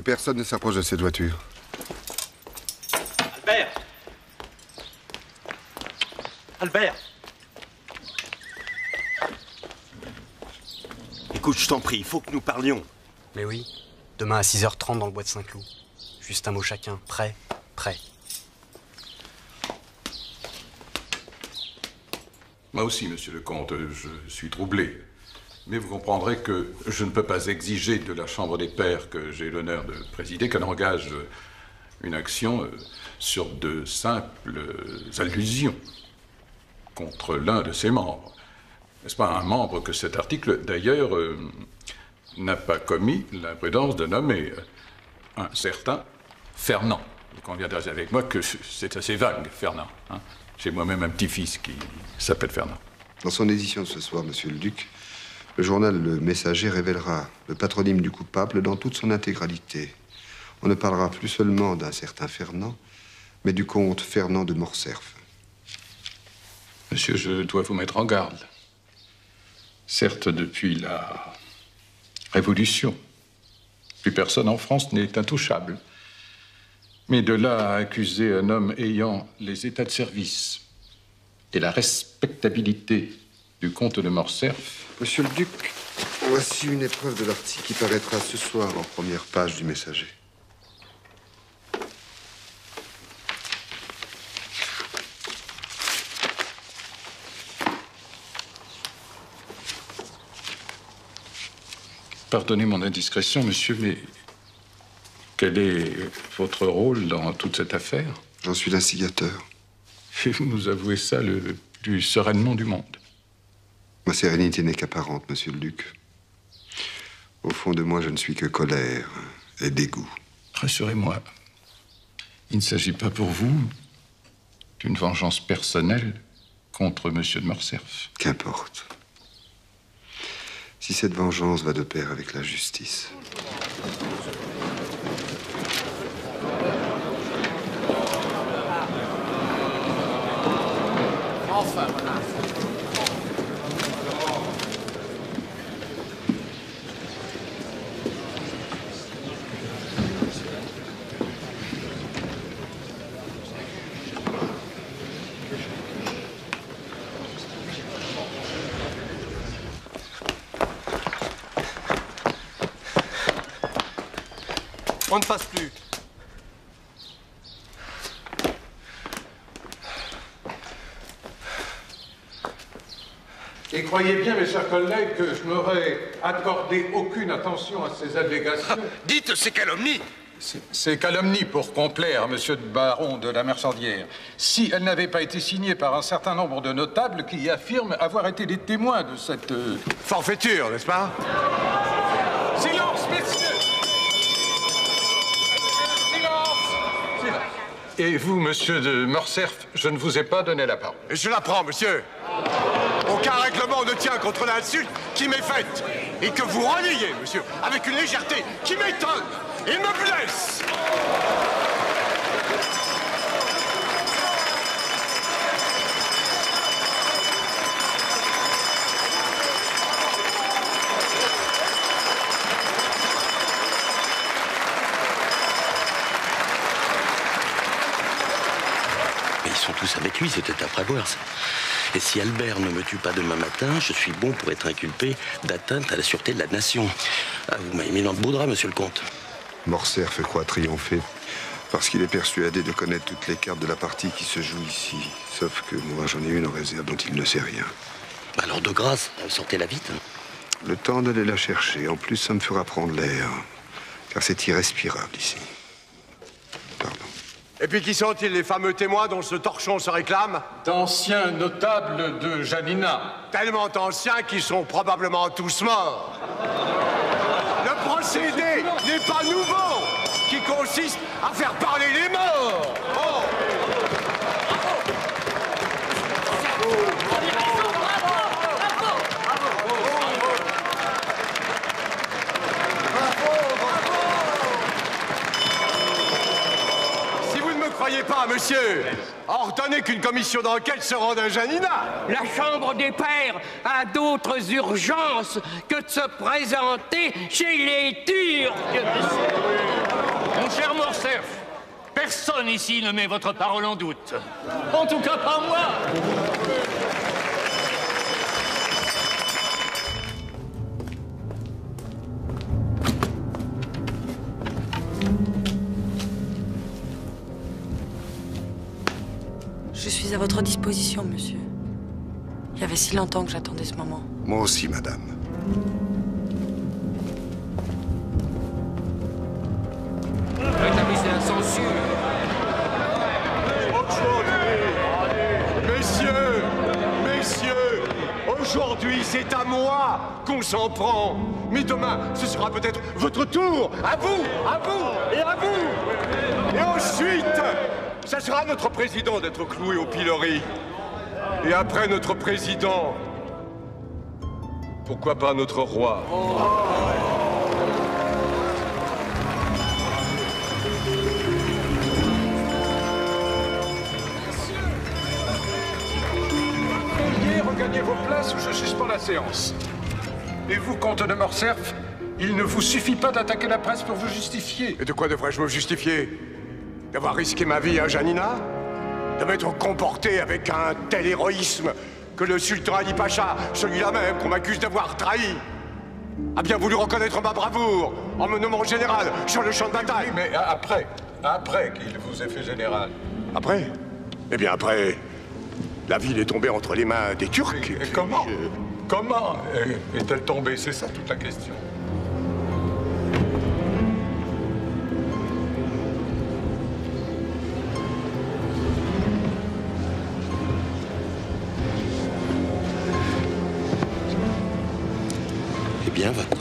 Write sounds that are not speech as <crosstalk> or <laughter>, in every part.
Que personne ne s'approche de cette voiture. Albert Albert Écoute, je t'en prie, il faut que nous parlions. Mais oui, demain à 6h30 dans le bois de Saint-Cloud. Juste un mot chacun. Prêt Prêt. Moi aussi, monsieur le comte, je suis troublé. Mais vous comprendrez que je ne peux pas exiger de la Chambre des Pairs que j'ai l'honneur de présider qu'elle engage une action euh, sur de simples allusions contre l'un de ses membres. N'est-ce pas un membre que cet article, d'ailleurs, euh, n'a pas commis l'imprudence de nommer un certain Fernand. Vous conviendrez avec moi que c'est assez vague, Fernand. Hein. J'ai moi-même un petit-fils qui s'appelle Fernand. Dans son édition de ce soir, monsieur le duc, le journal Le Messager révélera le patronyme du coupable dans toute son intégralité. On ne parlera plus seulement d'un certain Fernand, mais du comte Fernand de Morcerf. Monsieur, je dois vous mettre en garde. Certes, depuis la Révolution, plus personne en France n'est intouchable. Mais de là à accuser un homme ayant les états de service et la respectabilité du comte de Morcerf. Monsieur le duc, voici une épreuve de l'article qui paraîtra ce soir en première page du Messager. Pardonnez mon indiscrétion, monsieur, mais quel est votre rôle dans toute cette affaire? J'en suis l'instigateur. Et vous nous avouez ça le plus sereinement du monde. Ma sérénité n'est qu'apparente, monsieur le duc. Au fond de moi, je ne suis que colère et dégoût. Rassurez-moi, il ne s'agit pas pour vous d'une vengeance personnelle contre monsieur de Morcerf. Qu'importe si cette vengeance va de pair avec la justice. Enfin, On ne passe plus. Et croyez bien, mes chers collègues, que je n'aurais accordé aucune attention à ces allégations. Dites ces calomnies Ces calomnies pour complaire, monsieur le baron de la Mercendière, si elles n'avaient pas été signées par un certain nombre de notables qui affirment avoir été les témoins de cette... euh, Forfaiture, n'est-ce pas Silence, messieurs Silence Et vous, monsieur de Morcerf, je ne vous ai pas donné la parole. Je la prends, monsieur. Aucun règlement ne tient contre l'insulte qui m'est faite. Et que vous reliez, monsieur, avec une légèreté qui m'étonne et me blesse. Sont tous avec lui, c'était à ça. Et si Albert ne me tue pas demain matin, je suis bon pour être inculpé d'atteinte à la sûreté de la nation. Ah, vous m'avez mis dans le beau drap, monsieur le comte. Morcerf fait croire triompher parce qu'il est persuadé de connaître toutes les cartes de la partie qui se joue ici. Sauf que moi, j'en ai une en réserve dont il ne sait rien. Alors de grâce, sortez-la vite. Le temps d'aller la chercher. En plus, ça me fera prendre l'air. Car c'est irrespirable ici. Et puis qui sont-ils les fameux témoins dont ce torchon se réclame D'anciens notables de Janina. Tellement anciens qu'ils sont probablement tous morts. Le procédé n'est pas nouveau, qui consiste à faire parler les morts. Monsieur, ordonné qu'une commission d'enquête se rende à Janina. La Chambre des Pères a d'autres urgences que de se présenter chez les Turcs. Mon cher Morcerf, personne ici ne met votre parole en doute. En tout cas, pas moi. Je suis à votre disposition, monsieur. Il y avait si longtemps que j'attendais ce moment. Moi aussi, madame. Rétablissez la censure. Aujourd'hui, messieurs, messieurs, aujourd'hui c'est à moi qu'on s'en prend. Mais demain, ce sera peut-être votre tour. À vous, à vous et à vous. Et ensuite, ça sera notre président d'être cloué au pilori. Et après notre président, pourquoi pas notre roi? Veuillez regagner vos places ou je suspends la séance. Et vous, comte de Morcerf, il ne vous suffit pas d'attaquer la presse pour vous justifier. Et de quoi devrais-je me justifier? D'avoir risqué ma vie à Janina De m'être comporté avec un tel héroïsme que le sultan Ali Pacha, celui-là même qu'on m'accuse d'avoir trahi, a bien voulu reconnaître ma bravoure en me nommant général sur le champ de bataille. Oui, mais après, après qu'il vous ait fait général. Après? Eh bien après, la ville est tombée entre les mains des Turcs. Et comment? Je- Comment est- est-elle tombée? C'est ça toute la question.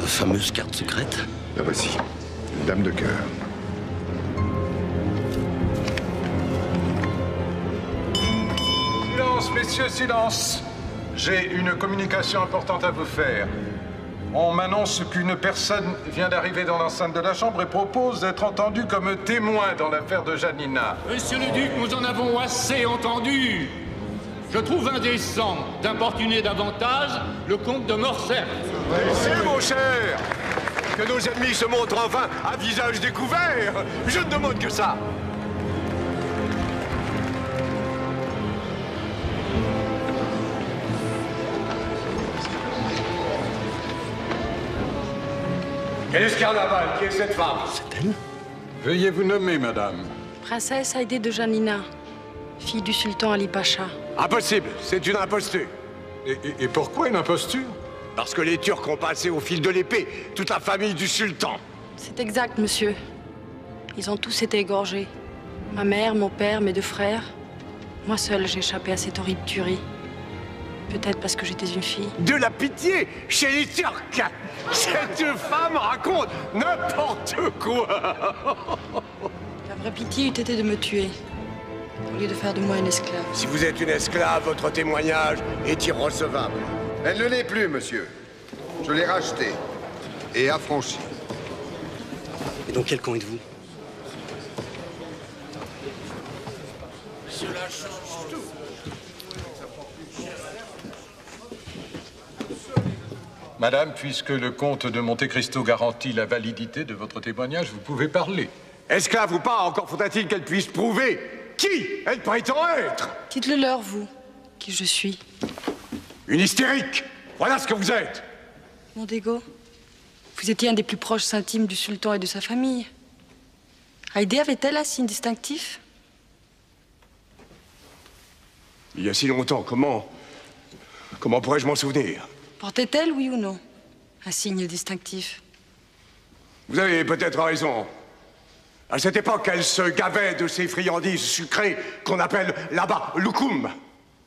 Fameuse carte secrète La voici. Une dame de cœur. Silence, messieurs, silence. J'ai une communication importante à vous faire. On m'annonce qu'une personne vient d'arriver dans l'enceinte de la Chambre et propose d'être entendue comme témoin dans l'affaire de Janina. Monsieur le duc, nous en avons assez entendu. Je trouve indécent d'importuner davantage le comte de Morcerf. C'est mon cher Que nos ennemis se montrent enfin à visage découvert. Je ne demande que ça. Quel est ce carnaval Qui est cette femme? C'est elle? Veuillez vous nommer, madame. Princesse Haïdé de Janina, fille du sultan Ali Pacha. Impossible, c'est une imposture. Et, et- et pourquoi une imposture? Parce que les Turcs ont passé au fil de l'épée toute la famille du sultan C'est exact, monsieur. Ils ont tous été égorgés. Ma mère, mon père, mes deux frères. Moi seule, j'ai échappé à cette horrible tuerie. Peut-être parce que j'étais une fille. De la pitié chez les Turcs Cette femme raconte n'importe quoi La vraie pitié eût été de me tuer, au lieu de faire de moi une esclave. Si vous êtes une esclave, votre témoignage est irrecevable. Elle ne l'est plus, monsieur. Je l'ai rachetée et affranchie. Et dans quel camp êtes-vous? Madame, puisque le comte de Monte Cristo garantit la validité de votre témoignage, vous pouvez parler. Esclave ou pas, encore faudra-t-il qu'elle puisse prouver qui elle prétend être Dites-le leur, vous, qui je suis. Une hystérique Voilà ce que vous êtes Mondego, vous étiez un des plus proches intimes du sultan et de sa famille. Haïdé avait-elle un signe distinctif? Il y a si longtemps, comment Comment pourrais-je m'en souvenir? Portait-elle, oui ou non Un signe distinctif? Vous avez peut-être raison. À cette époque, elle se gavait de ces friandises sucrées qu'on appelle là-bas loukoum.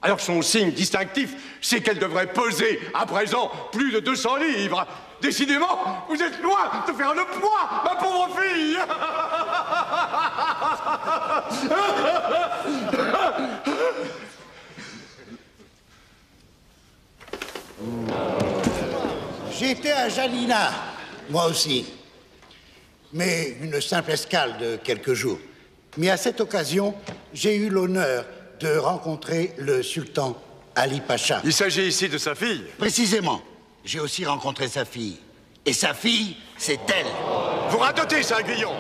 Alors son signe distinctif, c'est qu'elle devrait peser à présent plus de 200 livres. Décidément, vous êtes loin de faire le poids, ma pauvre fille J'étais à Janina, moi aussi. Mais une simple escale de quelques jours. Mais à cette occasion, j'ai eu l'honneur de rencontrer le sultan Ali Pacha. Il s'agit ici de sa fille. Précisément. J'ai aussi rencontré sa fille. Et sa fille, c'est elle. Vous ratotez, Saint-Guillon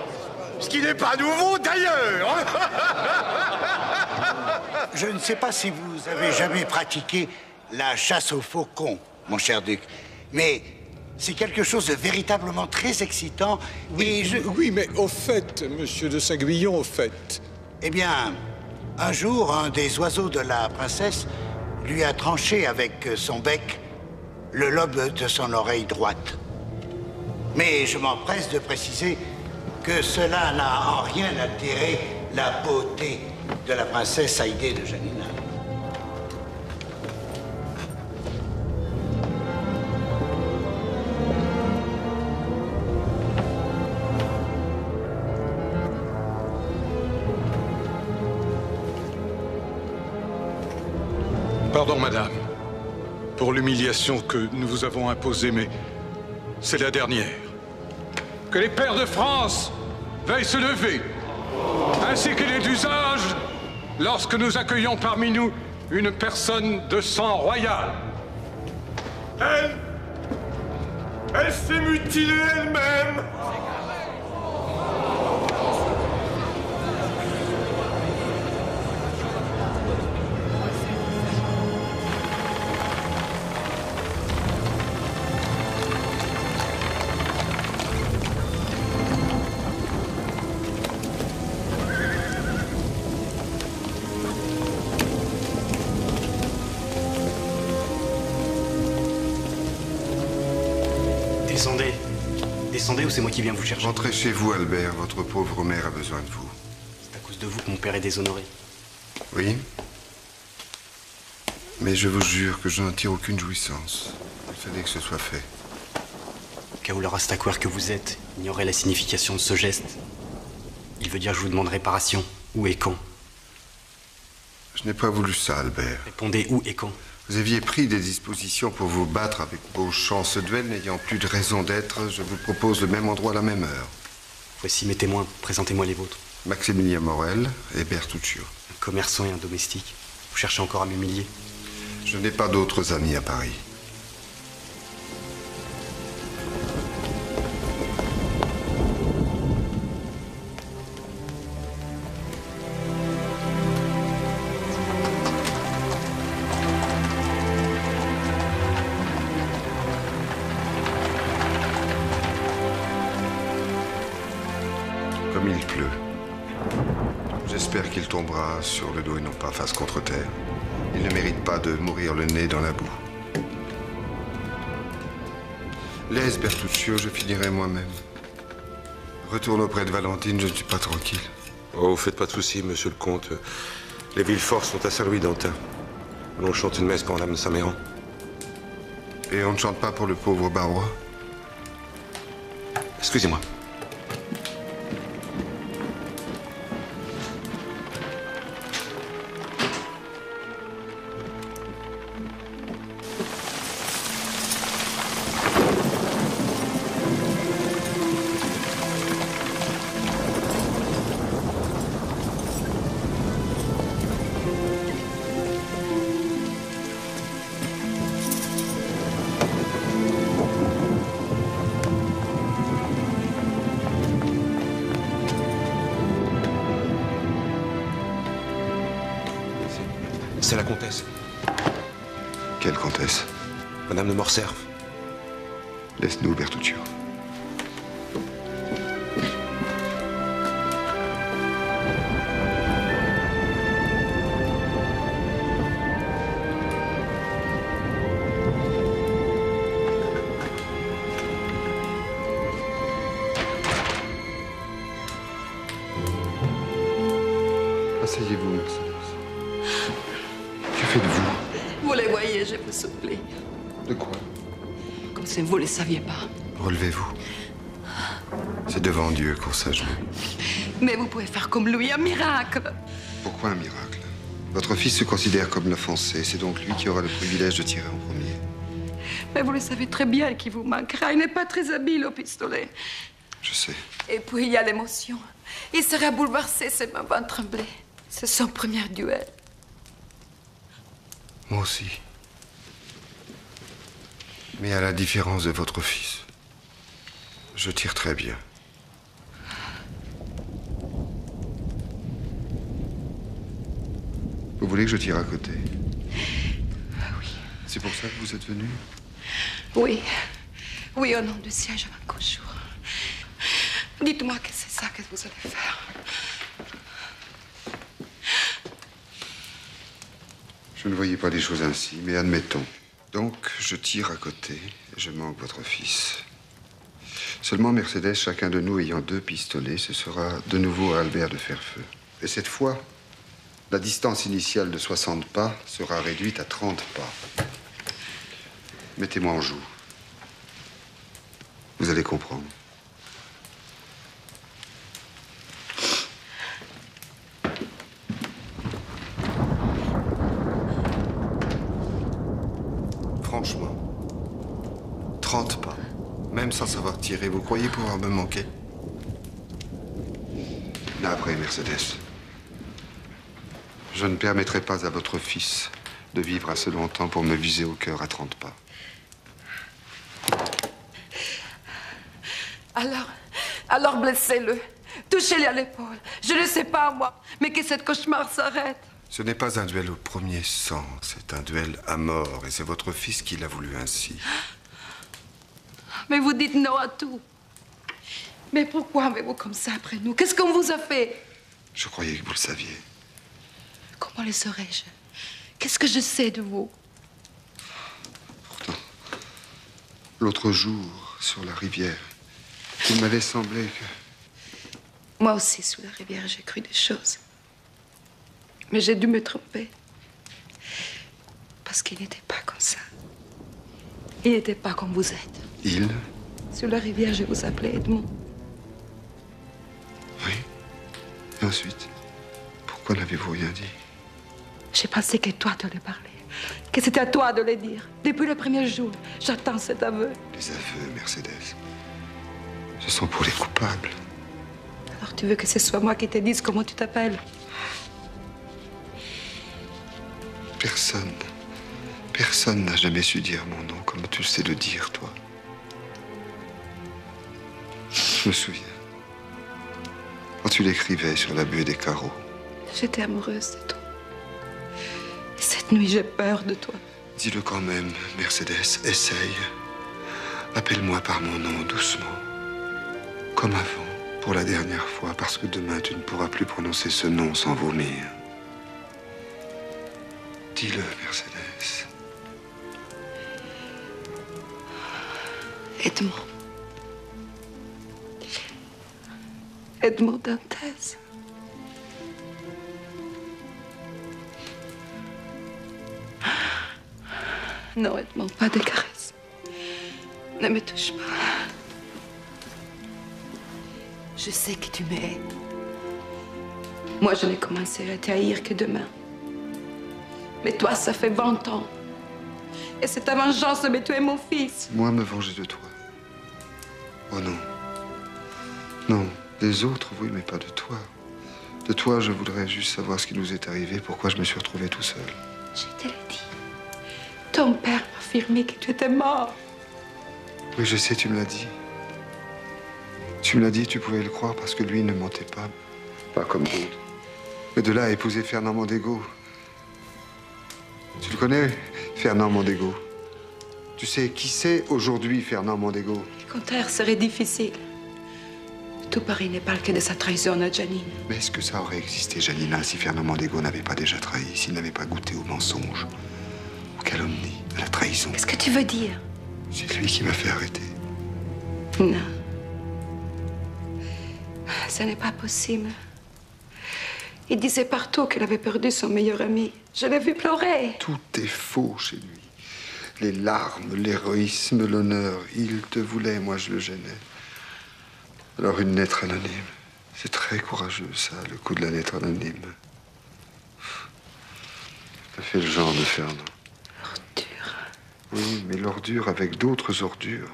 Ce qui n'est pas nouveau d'ailleurs <laughs> Je ne sais pas si vous avez jamais pratiqué la chasse au faucon, mon cher duc, mais c'est quelque chose de véritablement très excitant. Oui, oui, mais au fait, monsieur de Saint-Guillon, au fait. Eh bien, un jour, un des oiseaux de la princesse lui a tranché avec son bec le lobe de son oreille droite. Mais je m'empresse de préciser que cela n'a en rien altéré la beauté de la princesse Haïdé de Janina. Pour l'humiliation que nous vous avons imposée, mais c'est la dernière. Que les pères de France veuillent se lever, ainsi qu'il est d'usage lorsque nous accueillons parmi nous une personne de sang royal. Elle Elle s'est mutilée elle-même Descendez ou c'est moi qui viens vous chercher Rentrez chez vous, Albert. Votre pauvre mère a besoin de vous. C'est à cause de vous que mon père est déshonoré. Oui Mais je vous jure que je n'en tire aucune jouissance. Il fallait que ce soit fait. Kaoula Rastaquer que vous êtes, ignorez la signification de ce geste. Il veut dire je vous demande réparation. Où et quand? Je n'ai pas voulu ça, Albert. Répondez où et quand? Vous aviez pris des dispositions pour vous battre avec Beauchamp. Ce duel n'ayant plus de raison d'être, je vous propose le même endroit à la même heure. Voici mes témoins. Présentez-moi les vôtres. Maximilien Morel et Bertuccio. Un commerçant et un domestique. Vous cherchez encore à m'humilier? Je n'ai pas d'autres amis à Paris. Laisse Bertuccio, je finirai moi-même. Retourne auprès de Valentine, je ne suis pas tranquille. Oh, faites pas de soucis, monsieur le comte. Les Villeforts sont à Saint-Louis-d'Antin. On chante une messe pour l'âme de Saint-Méran. Et on ne chante pas pour le pauvre Barrois? Excusez-moi. Vous ne le saviez pas. Relevez-vous. C'est devant Dieu qu'on s'agenouille. Mais vous pouvez faire comme lui, un miracle. Pourquoi un miracle? Votre fils se considère comme l'offensé. C'est donc lui qui aura le privilège de tirer en premier. Mais vous le savez très bien qu'il vous manquera. Il n'est pas très habile au pistolet. Je sais. Et puis il y a l'émotion. Il sera bouleversé, ses mains vont trembler. C'est son premier duel. Moi aussi. Mais à la différence de votre fils, je tire très bien. Vous voulez que je tire à côté? Oui. C'est pour ça que vous êtes venu? Oui. Oui, au nom du ciel, je m'en conjure. Dites-moi que c'est ça que vous allez faire. Je ne voyais pas les choses ainsi, mais admettons. Donc, je tire à côté je manque votre fils. Seulement, Mercedes, chacun de nous ayant deux pistolets, ce sera de nouveau à Albert de faire feu. Et cette fois, la distance initiale de 60 pas sera réduite à 30 pas. Mettez-moi en joue. Vous allez comprendre. Franchement, 30 pas, même sans savoir tirer, vous croyez pouvoir me manquer? Mercedes. Je ne permettrai pas à votre fils de vivre assez longtemps pour me viser au cœur à 30 pas. Alors, alors blessez-le. Touchez-le à l'épaule. Je ne sais pas, moi, mais que cette cauchemar s'arrête. Ce n'est pas un duel au premier sang, c'est un duel à mort, et c'est votre fils qui l'a voulu ainsi. Mais vous dites non à tout. Mais pourquoi avez-vous comme ça après nous? Qu'est-ce qu'on vous a fait? Je croyais que vous le saviez. Comment le saurais-je? Qu'est-ce que je sais de vous? L'autre jour, sur la rivière, il m'avait semblé que... Moi aussi, sous la rivière, j'ai cru des choses. Mais j'ai dû me tromper. Parce qu'il n'était pas comme ça. Il n'était pas comme vous êtes. Il Sur la rivière, je vous appelais Edmond. Et ensuite, pourquoi n'avez-vous rien dit? J'ai pensé que toi de le parler. Que c'était à toi de le dire. Depuis le premier jour, j'attends cet aveu. Les aveux, Mercedes, ce sont pour les coupables. Alors tu veux que ce soit moi qui te dise comment tu t'appelles? Personne, personne n'a jamais su dire mon nom comme tu le sais le dire, toi. Je me souviens. Quand tu l'écrivais sur la buée des carreaux. J'étais amoureuse de toi. Et cette nuit, j'ai peur de toi. Dis-le quand même, Mercedes, essaye. Appelle-moi par mon nom doucement. Comme avant, pour la dernière fois, parce que demain tu ne pourras plus prononcer ce nom sans vomir. Dis-le, Mercedes. Edmond. Edmond Dantès. Non, Edmond, pas de caresses. Ne me touche pas. Je sais que tu m'aides. Moi, je n'ai commencé à t'haïr que demain. Mais toi, ça fait 20 ans. Et c'est ta vengeance de me tuer mon fils. Moi, me venger de toi. Oh non. Non, des autres, oui, mais pas de toi. De toi, je voudrais juste savoir ce qui nous est arrivé, pourquoi je me suis retrouvé tout seul. Je te l'ai dit. Ton père m'a affirmé que tu étais mort. Oui, je sais, tu me l'as dit. Tu me l'as dit, tu pouvais le croire parce que lui ne mentait pas. Pas comme d'autres. Mais de là à épouser Fernand Mondego. Tu le connais, Fernand Mondego? Tu sais qui c'est aujourd'hui, Fernand Mondego? Contraire serait difficile. Tout Paris ne parle que de sa trahison à Janine. Mais est-ce que ça aurait existé, Janina, si Fernand Mondego n'avait pas déjà trahi, s'il n'avait pas goûté au mensonge, aux calomnies, à la trahison? Qu'est-ce que tu veux dire? C'est lui qui m'a fait arrêter. Non. Ce n'est pas possible. Il disait partout qu'il avait perdu son meilleur ami. Je l'ai vu pleurer. Tout est faux chez lui. Les larmes, l'héroïsme, l'honneur. Il te voulait, moi je le gênais. Alors une lettre anonyme. C'est très courageux, ça, le coup de la lettre anonyme. T'as fait le genre de Fernand. L'ordure. Oui, mais l'ordure avec d'autres ordures.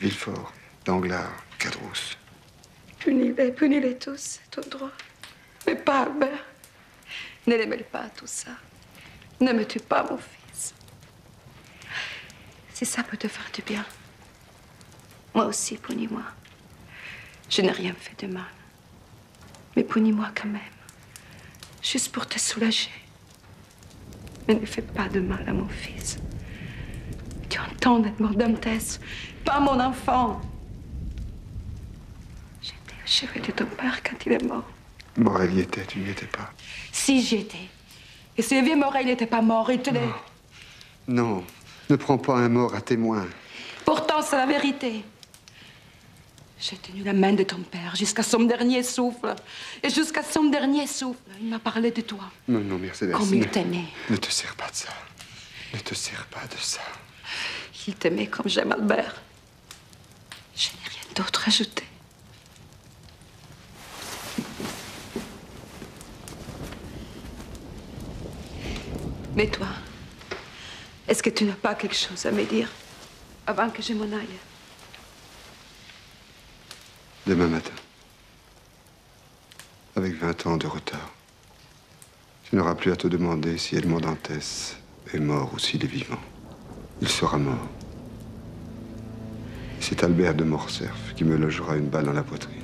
Villefort, Danglars, Cadrousse. Punis-les, punis-les tous, c'est ton droit. Mais pas Albert. Ne les mêle pas à tout ça. Ne me tue pas, mon fils. Si ça peut te faire du bien. Moi aussi, punis-moi. Je n'ai rien fait de mal. Mais punis-moi quand même. Juste pour te soulager. Mais ne fais pas de mal à mon fils. Tu entends d'être mort d'Amtès, pas mon enfant. J'étais au chevet de ton père quand il est mort. Morel y était, tu n'y étais pas. Si j'y étais. Et si le vieux Morel n'était pas mort, il te l'est. Non, ne prends pas un mort à témoin. Pourtant, c'est la vérité. J'ai tenu la main de ton père jusqu'à son dernier souffle. Et jusqu'à son dernier souffle, il m'a parlé de toi. Non, non, Mercedes. Comme il t'aimait. Ne te sers pas de ça. Ne te sers pas de ça. Il t'aimait comme j'aime Albert. Je n'ai rien d'autre à ajouter. Mais toi, est-ce que tu n'as pas quelque chose à me dire avant que je m'en aille? Demain matin. Avec 20 ans de retard. Tu n'auras plus à te demander si Edmond Dantès est mort ou s'il est vivant. Il sera mort. C'est Albert de Morcerf qui me logera une balle dans la poitrine.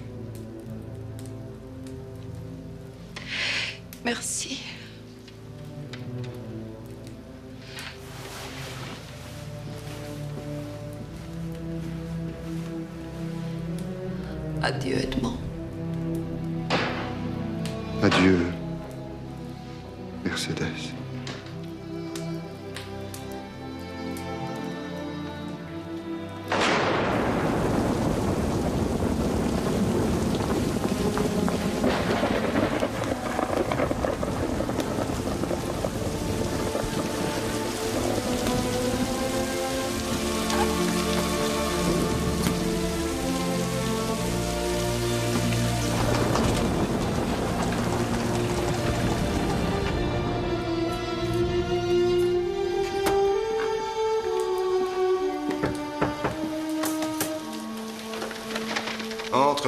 Merci. Adieu, Edmond. Adieu, Mercedes.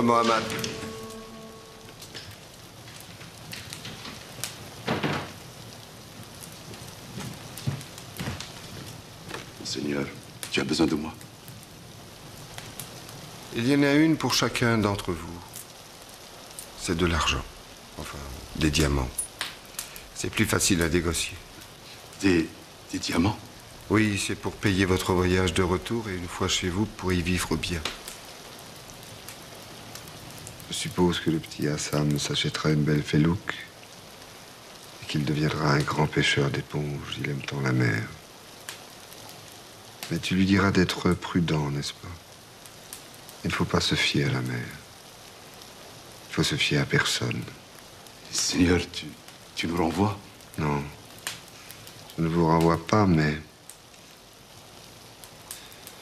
Mohamed. Seigneur, tu as besoin de moi. Il y en a une pour chacun d'entre vous. C'est de l'argent. Enfin, des diamants. C'est plus facile à négocier. Des, des diamants? Oui, c'est pour payer votre voyage de retour et une fois chez vous, pour y vivre bien. Je suppose que le petit Hassan s'achètera une belle felouk et qu'il deviendra un grand pêcheur d'éponges. Il aime tant la mer. Mais tu lui diras d'être prudent, n'est-ce pas? Il ne faut pas se fier à la mer. Il faut se fier à personne. Seigneur, tu, tu nous renvoies? Non. Je ne vous renvoie pas, mais.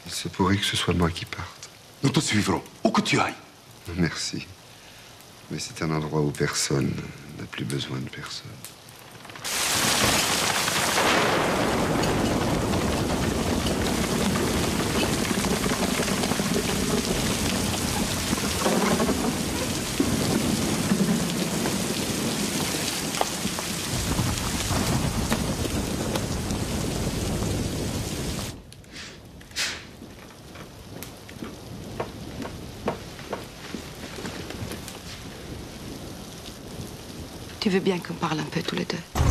Il se pourrait que ce soit moi qui parte. Nous te suivrons, où que tu ailles. Merci. Mais c'est un endroit où personne n'a plus besoin de personne. Veux bien qu'on parle un peu tous les deux?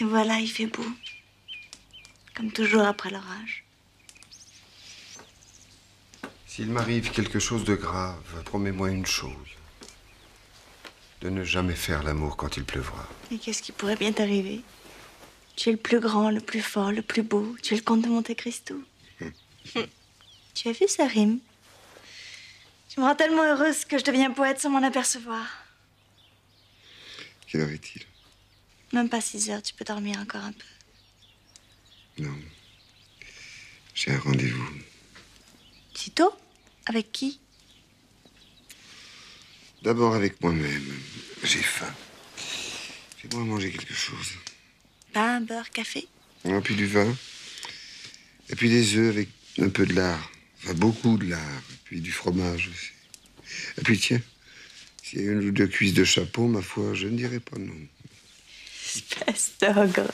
Et voilà, il fait beau. Comme toujours après l'orage. S'il m'arrive quelque chose de grave, promets-moi une chose. De ne jamais faire l'amour quand il pleuvra. Et qu'est-ce qui pourrait bien t'arriver? Tu es le plus grand, le plus fort, le plus beau. Tu es le comte de Monte Cristo. <laughs> tu as vu ça rime? Tu me rends tellement heureuse que je deviens poète sans m'en apercevoir. Quelle heure est-il? Même pas six heures, tu peux dormir encore un peu. Non. J'ai un rendez-vous. Si tôt Avec qui? D'abord avec moi-même. J'ai faim. Fais-moi manger quelque chose. Pain, beurre, café? Et puis du vin. Et puis des œufs avec un peu de lard. Enfin, beaucoup de lard. Et puis du fromage aussi. Et puis tiens, s'il y a une ou deux cuisses de chapeau, ma foi, je ne dirais pas non. It's best to huggle.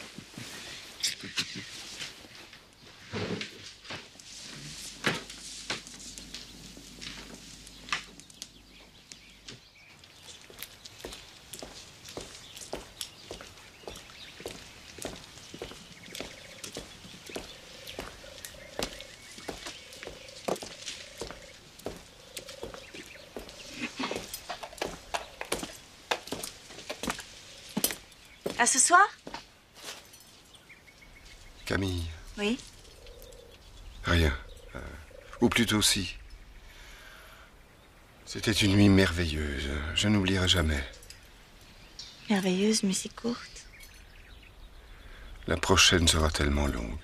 Ce soir Camille, Oui. rien. Euh, ou plutôt si. C'était une nuit merveilleuse. Je n'oublierai jamais. Merveilleuse, mais si courte. La prochaine sera tellement longue.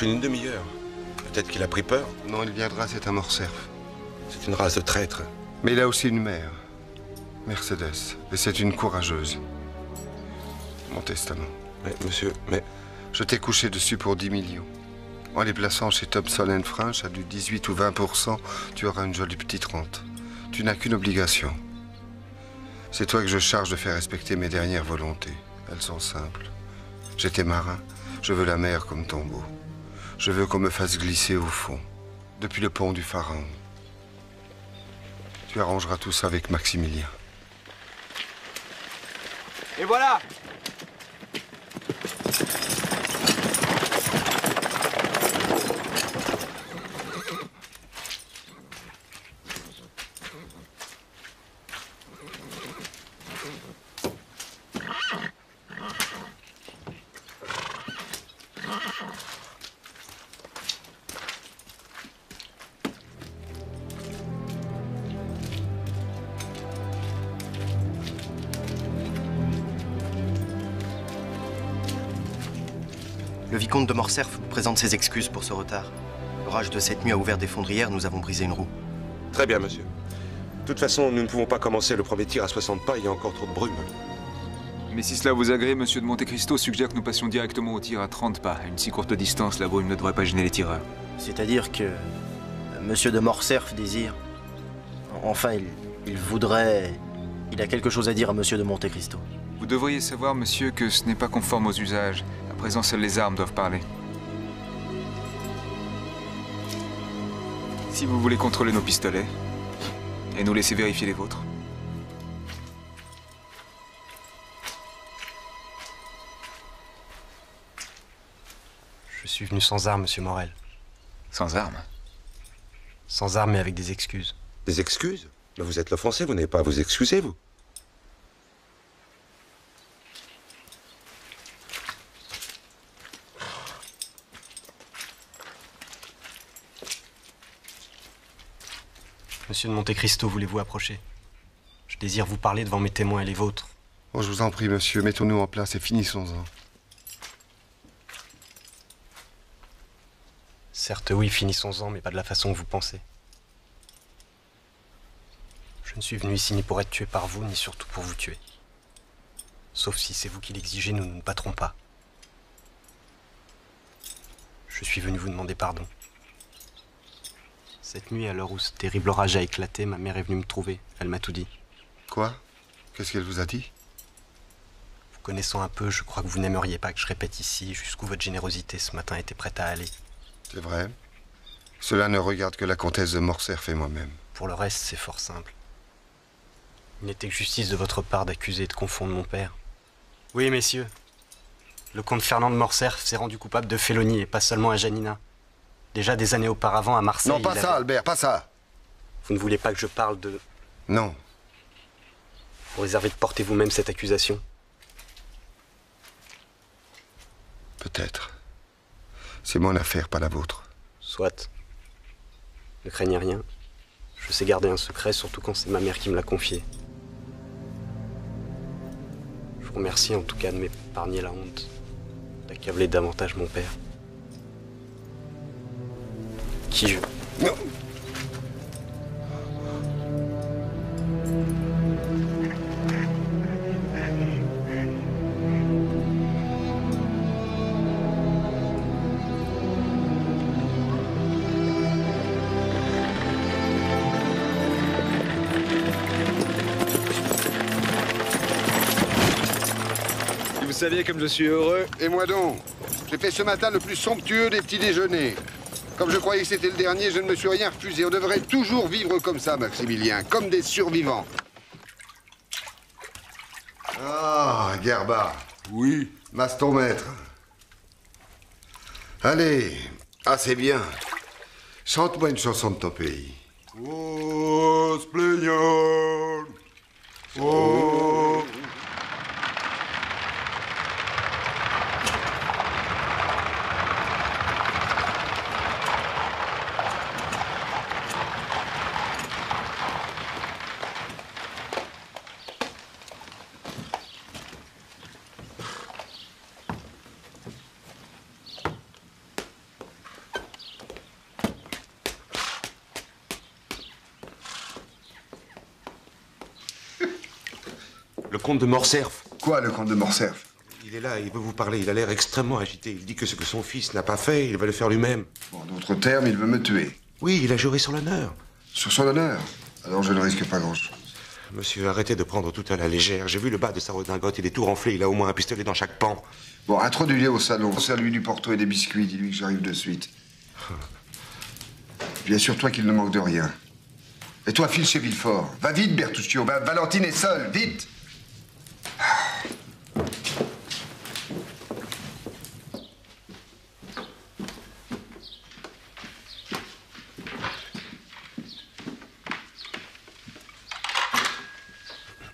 Il est en retard depuis une demi-heure. Peut-être qu'il a pris peur. Non, il viendra, c'est un morcerf. C'est une race de traîtres. Mais il a aussi une mère, Mercedes, et c'est une courageuse. Mon testament. Mais monsieur, mais... Je t'ai couché dessus pour 10 millions. En les plaçant chez Thompson French à du 18 ou 20% tu auras une jolie petite rente. Tu n'as qu'une obligation. C'est toi que je charge de faire respecter mes dernières volontés. Elles sont simples. J'étais marin. Je veux la mer comme tombeau. Je veux qu'on me fasse glisser au fond, depuis le pont du Pharaon. Tu arrangeras tout ça avec Maximilien. Et voilà de Morcerf vous présente ses excuses pour ce retard. L'orage de cette nuit a ouvert des fondrières, nous avons brisé une roue. Très bien, monsieur. De toute façon, nous ne pouvons pas commencer le premier tir à 60 pas, il y a encore trop de brume. Mais si cela vous agrée, Monsieur de Monte Cristo suggère que nous passions directement au tir à 30 pas. À une si courte distance, la brume ne devrait pas gêner les tireurs. C'est-à-dire que euh, Monsieur de Morcerf désire. Enfin, il, il voudrait. Il a quelque chose à dire à Monsieur de Monte Cristo. Vous devriez savoir, monsieur, que ce n'est pas conforme aux usages. À présent, seules les armes doivent parler. Si vous voulez contrôler nos pistolets, et nous laisser vérifier les vôtres. Je suis venu sans armes, Monsieur Morel. Sans armes? Sans armes, mais avec des excuses. Des excuses? Mais vous êtes l'offensé, vous n'avez pas à vous excuser, vous. Monsieur de Monte Cristo, voulez-vous approcher? Je désire vous parler devant mes témoins et les vôtres. Oh, je vous en prie, monsieur, mettons-nous en place et finissons-en. Certes, oui, finissons-en, mais pas de la façon que vous pensez. Je ne suis venu ici ni pour être tué par vous, ni surtout pour vous tuer. Sauf si c'est vous qui l'exigez, nous ne nous battrons pas. Je suis venu vous demander pardon. Cette nuit, à l'heure où ce terrible orage a éclaté, ma mère est venue me trouver. Elle m'a tout dit. Quoi? Qu'est-ce qu'elle vous a dit? Vous connaissant un peu, je crois que vous n'aimeriez pas que je répète ici jusqu'où votre générosité ce matin était prête à aller. C'est vrai. Cela ne regarde que la comtesse de Morcerf et moi-même. Pour le reste, c'est fort simple. Il n'était que justice de votre part d'accuser et de confondre mon père. Oui, messieurs. Le comte Fernand de Morcerf s'est rendu coupable de félonie, et pas seulement à Janina. Déjà des années auparavant, à Marseille. Non, pas ça, avait- Albert, pas ça. Vous ne voulez pas que je parle de. Non. Vous réservez de porter vous-même cette accusation Peut-être. C'est mon affaire, pas la vôtre. Soit. Ne craignez rien. Je sais garder un secret, surtout quand c'est ma mère qui me l'a confié. Je vous remercie en tout cas de m'épargner la honte, d'accabler davantage mon père. Qui. Non vous saviez comme je suis heureux. Et moi donc J'ai fait ce matin le plus somptueux des petits déjeuners. Comme je croyais que c'était le dernier, je ne me suis rien refusé. On devrait toujours vivre comme ça, Maximilien, comme des survivants. Ah, Gerba. Oui. Maston maître. Allez, ah c'est bien. Chante-moi une chanson de ton pays. Oh, Oh comte de Morcerf. Quoi, le comte de Morcerf? Il est là, il veut vous parler. Il a l'air extrêmement agité. Il dit que ce que son fils n'a pas fait, il va le faire lui-même. En d'autres termes, il veut me tuer. Oui, il a juré sur l'honneur. Sur son honneur? Alors je ne risque pas grand-chose. Monsieur, arrêtez de prendre tout à la légère. J'ai vu le bas de sa redingote, il est tout renflé. Il a au moins un pistolet dans chaque pan. Bon, introduis-le au salon. Serre-lui du porto et des biscuits. Dis-lui que j'arrive de suite. <laughs> Puis assure-toi qu'il ne manque de rien. Et toi, file chez Villefort. Va vite, Bertuccio. Va- Valentine est seule. Vite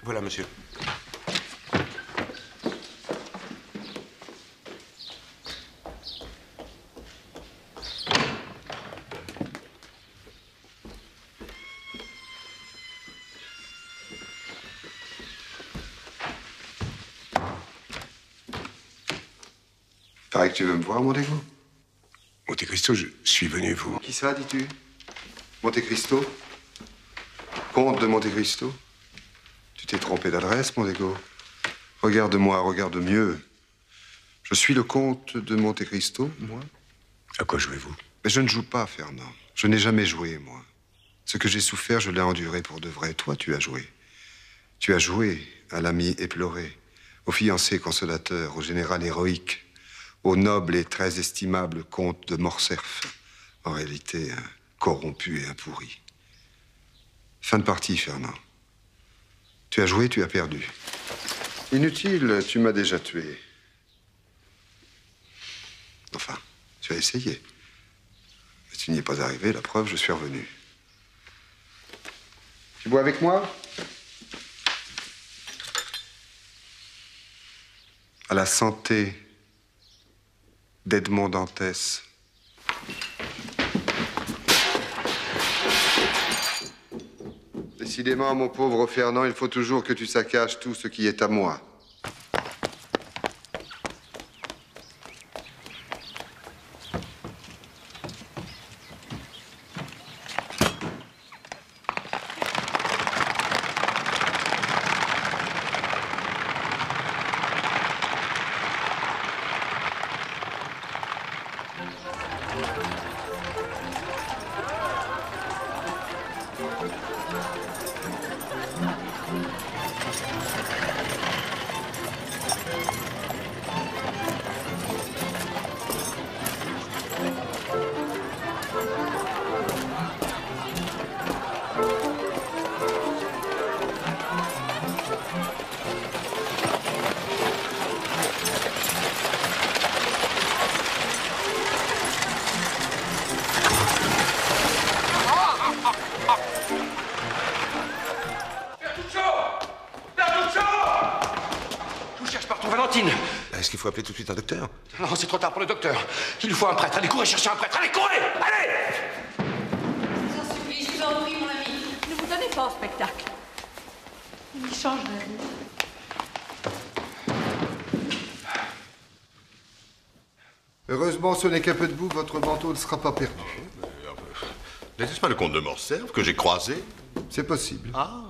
Voilà, monsieur. Paraît que tu veux me voir, Montego Monte Cristo, je suis venu vous. Qui ça, dis-tu? Monte Cristo Comte de Monte Cristo Tu t'es trompé d'adresse, Montego. Regarde-moi, regarde mieux. Je suis le comte de Monte Cristo, moi À quoi jouez-vous? Mais je ne joue pas, Fernand. Je n'ai jamais joué, moi. Ce que j'ai souffert, je l'ai enduré pour de vrai. Toi, tu as joué. Tu as joué à l'ami éploré, au fiancé consolateur, au général héroïque, au noble et très estimable comte de Morcerf. En réalité, corrompu et un pourri. Fin de partie, Fernand. Tu as joué, tu as perdu. Inutile, tu m'as déjà tué. Enfin, tu as essayé. Mais tu n'y es pas arrivé, la preuve, je suis revenu. Tu bois avec moi? À la santé d'Edmond Décidément, mon pauvre Fernand, il faut toujours que tu saccages tout ce qui est à moi. Faut appeler tout de suite un docteur Non, c'est trop tard pour le docteur. Il nous faut un prêtre. Allez, courez chercher un prêtre. Allez, courez Allez Ça suffit, je vous en prie, mon ami. Ne vous donnez pas au spectacle. Il change de vie. Heureusement, ce n'est qu'un peu de boue, votre manteau ne sera pas perdu. N'était-ce pas le comte de Morcerf que j'ai croisé? C'est possible. Ah,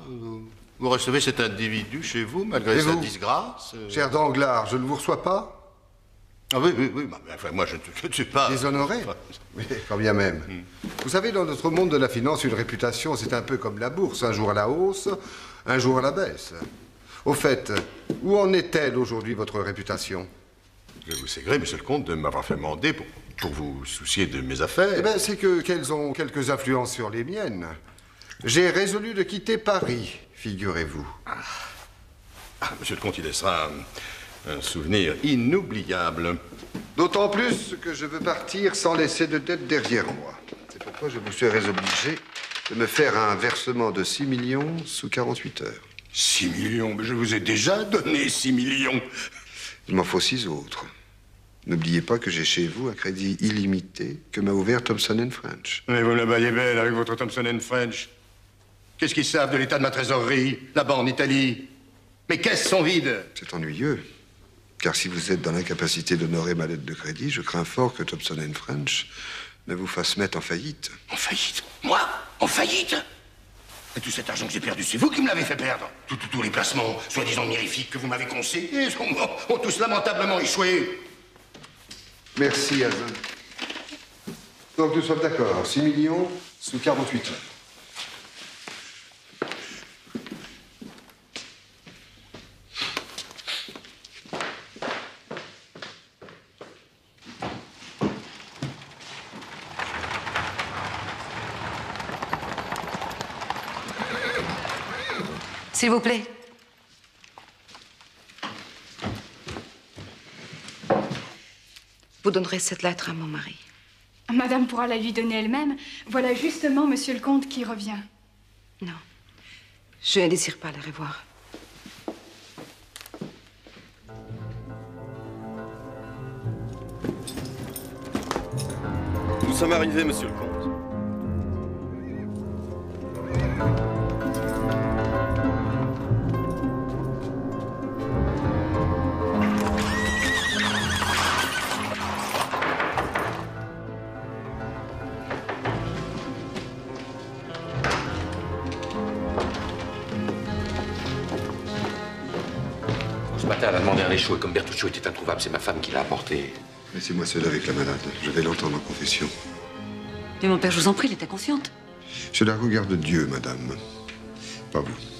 vous, recevez cet individu chez vous, malgré Et sa vous disgrâce euh Cher Danglars, je ne vous reçois pas? Ah oui, oui, oui, bah, mais enfin, moi je ne suis pas... Déshonoré? Oui, quand bien même. Vous savez, dans notre monde de la finance, une réputation, c'est un peu comme la bourse. Un jour à la hausse, un jour à la baisse. Au fait, où en est-elle aujourd'hui, votre réputation? Je vous sais gré, monsieur le comte, de m'avoir fait mander pour, pour vous soucier de mes affaires. Eh bien, c'est que qu'elles ont quelques influences sur les miennes. J'ai résolu de quitter Paris, figurez-vous. Ah, monsieur le comte, il laissera un, un souvenir inoubliable. D'autant plus que je veux partir sans laisser de dette derrière moi. C'est pourquoi je vous serais obligé de me faire un versement de 6 millions sous 48 heures. 6 millions Mais je vous ai déjà donné 6 millions Il m'en faut six autres. N'oubliez pas que j'ai chez vous un crédit illimité que m'a ouvert Thomson French. Mais vous la baillez belle avec votre Thomson French. Qu'est-ce qu'ils savent de l'état de ma trésorerie, là-bas en Italie? Mes caisses sont vides? C'est ennuyeux. Car si vous êtes dans l'incapacité d'honorer ma lettre de crédit, je crains fort que Thomson French ne vous fasse mettre en faillite. En faillite? Moi? En faillite? Et tout cet argent que j'ai perdu, c'est vous qui me l'avez fait perdre. Tous- les placements, soi-disant mirifiques, que vous m'avez conseillés, ont, ont tous lamentablement échoué. Merci, Hazan. Donc nous sommes d'accord. 6 millions sous 48 heures. S'il vous plaît. Vous donnerez cette lettre à mon mari. Madame pourra la lui donner elle-même. Voilà justement Monsieur le Comte qui revient. Non. Je ne désire pas la revoir. Nous sommes arrivés, monsieur le comte. Matin, elle a demandé un écho et comme Bertuccio était introuvable, c'est ma femme qui l'a apporté. Laissez-moi seul avec la malade. Je vais l'entendre en confession. Mais mon père, je vous en prie, elle était consciente. Je la regarde Dieu, madame. Pas vous.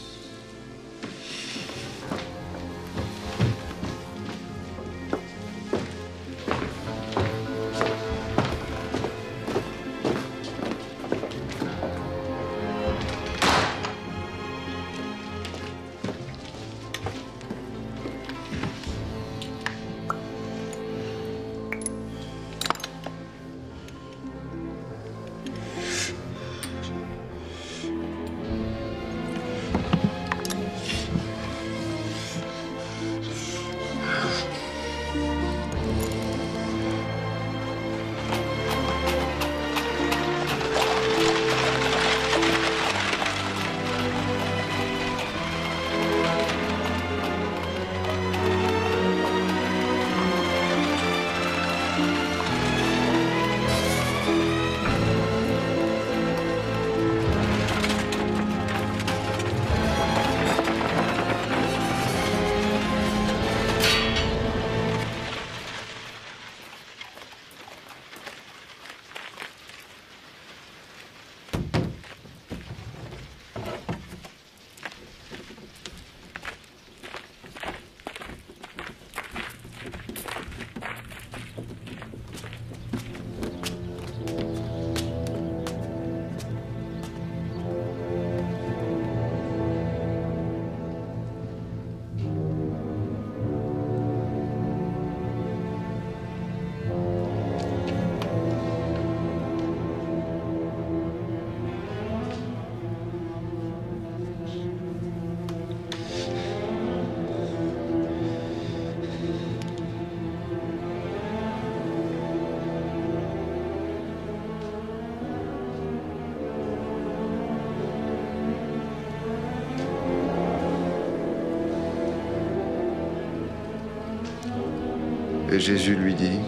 Et Jésus lui dit,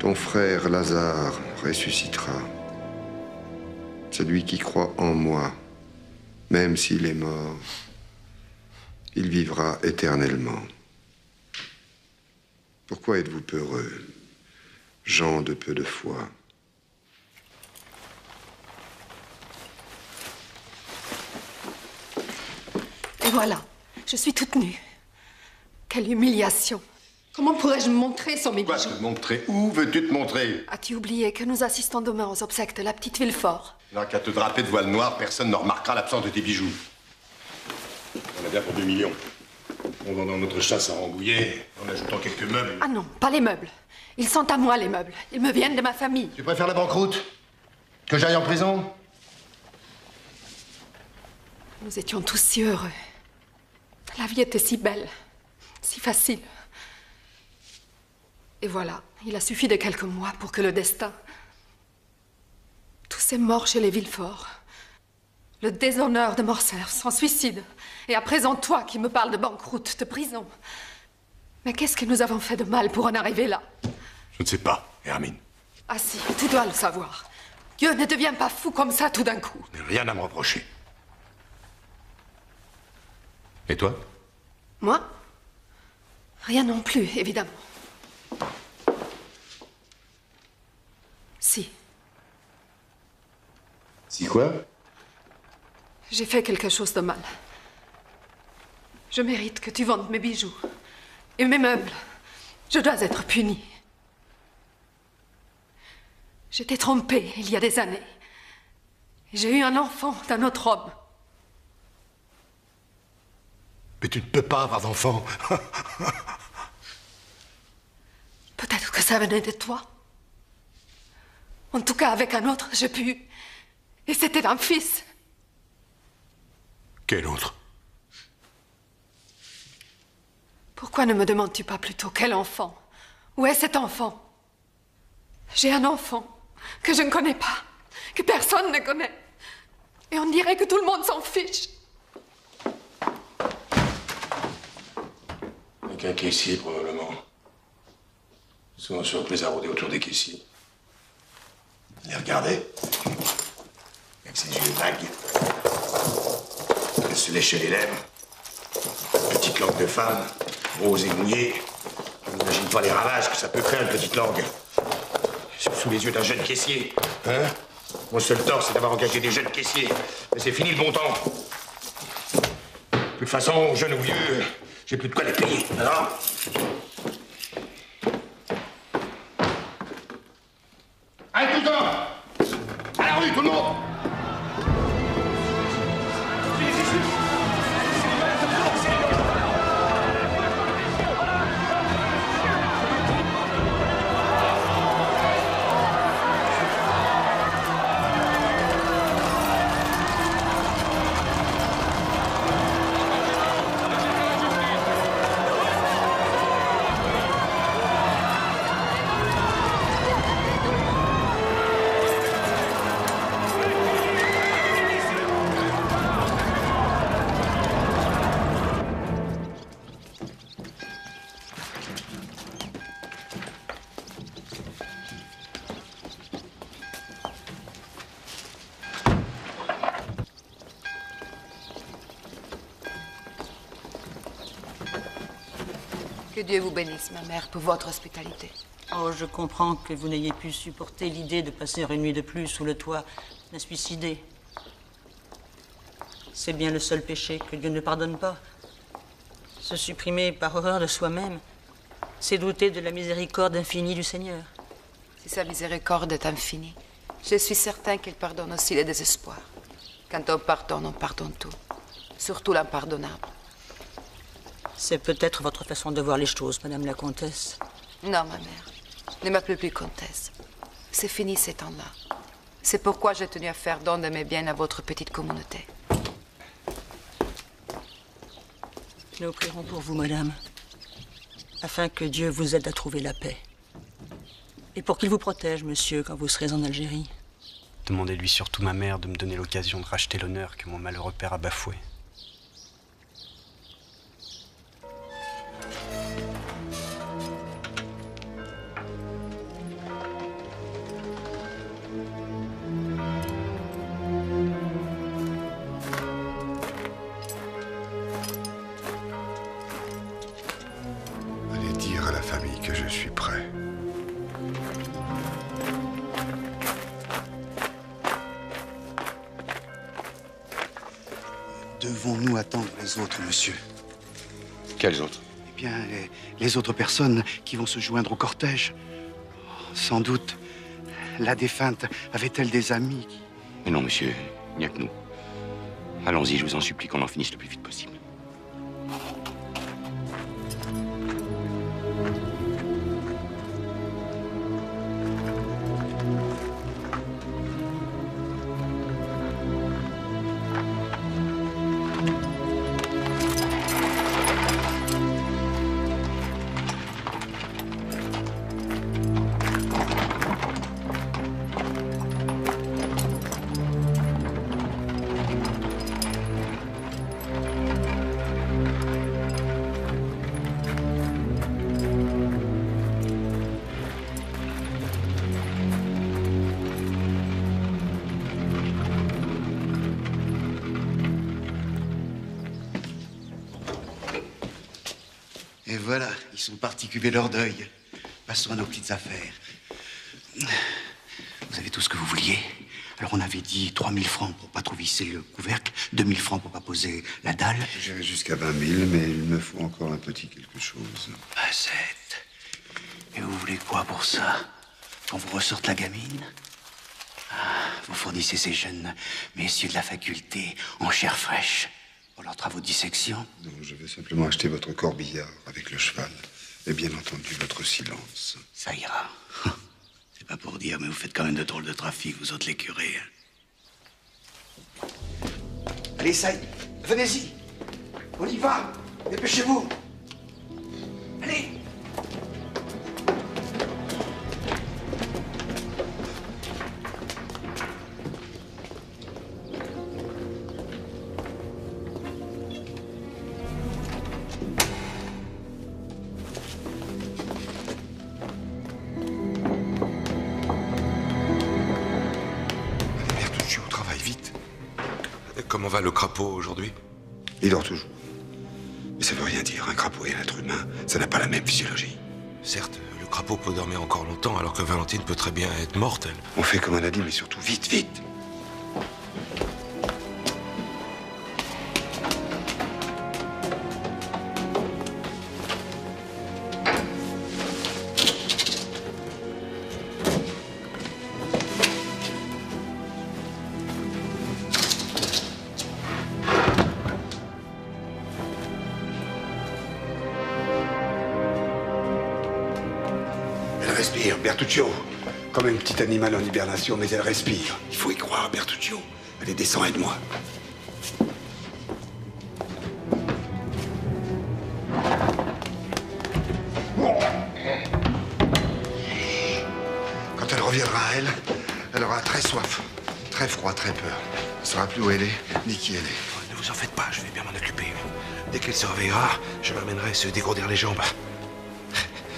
Ton frère Lazare ressuscitera. Celui qui croit en moi, même s'il est mort, il vivra éternellement. Pourquoi êtes-vous peureux, gens de peu de foi? Et voilà, je suis toute nue. Quelle humiliation. Comment pourrais-je me montrer sans mes Quoi bijoux te montrer? Où veux-tu te montrer? As-tu oublié que nous assistons demain aux obsèques de la petite Villefort? Là, qu'à te draper de voile noire, personne ne remarquera l'absence de tes bijoux. On a bien pour 2 millions. En vendant notre chasse à Rambouillet, en ajoutant quelques meubles. Ah non, pas les meubles. Ils sont à moi, les meubles. Ils me viennent de ma famille. Tu préfères la banqueroute? Que j'aille en prison? Nous étions tous si heureux. La vie était si belle, si facile. Et voilà, il a suffi de quelques mois pour que le destin. Tous ces morts chez les Villefort. Le déshonneur de Morcerf, son suicide. Et à présent, toi qui me parles de banqueroute, de prison. Mais qu'est-ce que nous avons fait de mal pour en arriver là? Je ne sais pas, Hermine. Ah si, tu dois le savoir. Dieu ne devient pas fou comme ça tout d'un coup. Je n'ai rien à me reprocher. Et toi? Moi? Rien non plus, évidemment. Si, Si quoi? J'ai fait quelque chose de mal. Je mérite que tu vendes mes bijoux et mes meubles. Je dois être punie. J'étais trompée il y a des années. J'ai eu un enfant d'un autre homme. Mais tu ne peux pas avoir d'enfant. <laughs> Peut-être que ça venait de toi. En tout cas, avec un autre, j'ai pu. Et c'était un fils. Quel autre? Pourquoi ne me demandes-tu pas plutôt quel enfant? Où est cet enfant? J'ai un enfant que je ne connais pas, que personne ne connaît. Et on dirait que tout le monde s'en fiche. Avec un caissier, probablement. Souvent surprise à rôder autour des caissiers. Les regarder. Avec ses yeux vagues. Elle se léchait les lèvres. Petite langue de femme, rose et mouillée. On n'imagine pas les ravages que ça peut faire, une petite langue. Sous les yeux d'un jeune caissier. Hein? Mon seul tort, c'est d'avoir engagé des jeunes caissiers. Mais c'est fini le bon temps. De toute façon, jeune ou vieux, j'ai plus de quoi les payer. Alors? Que Dieu vous bénisse, ma mère, pour votre hospitalité. Oh, je comprends que vous n'ayez pu supporter l'idée de passer une nuit de plus sous le toit d'un suicidé. C'est bien le seul péché que Dieu ne pardonne pas. Se supprimer par horreur de soi-même, c'est douter de la miséricorde infinie du Seigneur. Si sa miséricorde est infinie, je suis certain qu'il pardonne aussi les désespoirs. Quand on pardonne, on pardonne tout. Surtout l'impardonnable. C'est peut-être votre façon de voir les choses, Madame la Comtesse. Non, ma mère. Ne m'appelez plus comtesse. C'est fini ces temps-là. C'est pourquoi j'ai tenu à faire don de mes biens à votre petite communauté. Nous prierons pour vous, Madame, afin que Dieu vous aide à trouver la paix. Et pour qu'il vous protège, monsieur, quand vous serez en Algérie. Demandez-lui surtout ma mère de me donner l'occasion de racheter l'honneur que mon malheureux père a bafoué. Autres personnes qui vont se joindre au cortège. Sans doute, la défunte avait-elle des amis qui- Mais non, monsieur, il n'y a que nous. Allons-y, je vous en supplie qu'on en finisse le plus vite possible. Leur deuil. Passons à nos petites affaires. Vous avez tout ce que vous vouliez Alors on avait dit 3000 francs pour pas trop visser le couvercle, 2000 francs pour pas poser la dalle. J'irai jusqu'à 20 000, mais il me faut encore un petit quelque chose. Basette. Et vous voulez quoi pour ça? Qu'on vous ressorte la gamine? Ah, Vous fournissez ces jeunes messieurs de la faculté en chair fraîche pour leurs travaux de dissection? Non, je vais simplement acheter votre corbillard avec le cheval. Et bien entendu, votre silence. Ça ira. <laughs> C'est pas pour dire, mais vous faites quand même de drôles de trafic, vous autres les curés. hein. Allez, ça y est, venez-y. On y va. Dépêchez-vous. Allez. Peut très bien être morte, elle. On fait comme on a dit, mais surtout vite, vite. Mais elle respire. Il faut y croire, Bertuccio. Allez, descends, aide-moi. Quand elle reviendra à elle, elle aura très soif, très froid, très peur. Elle ne saura plus où elle est, ni qui elle est. Ne vous en faites pas, je vais bien m'en occuper. Dès qu'elle se réveillera, je l'emmènerai se dégourdir les jambes.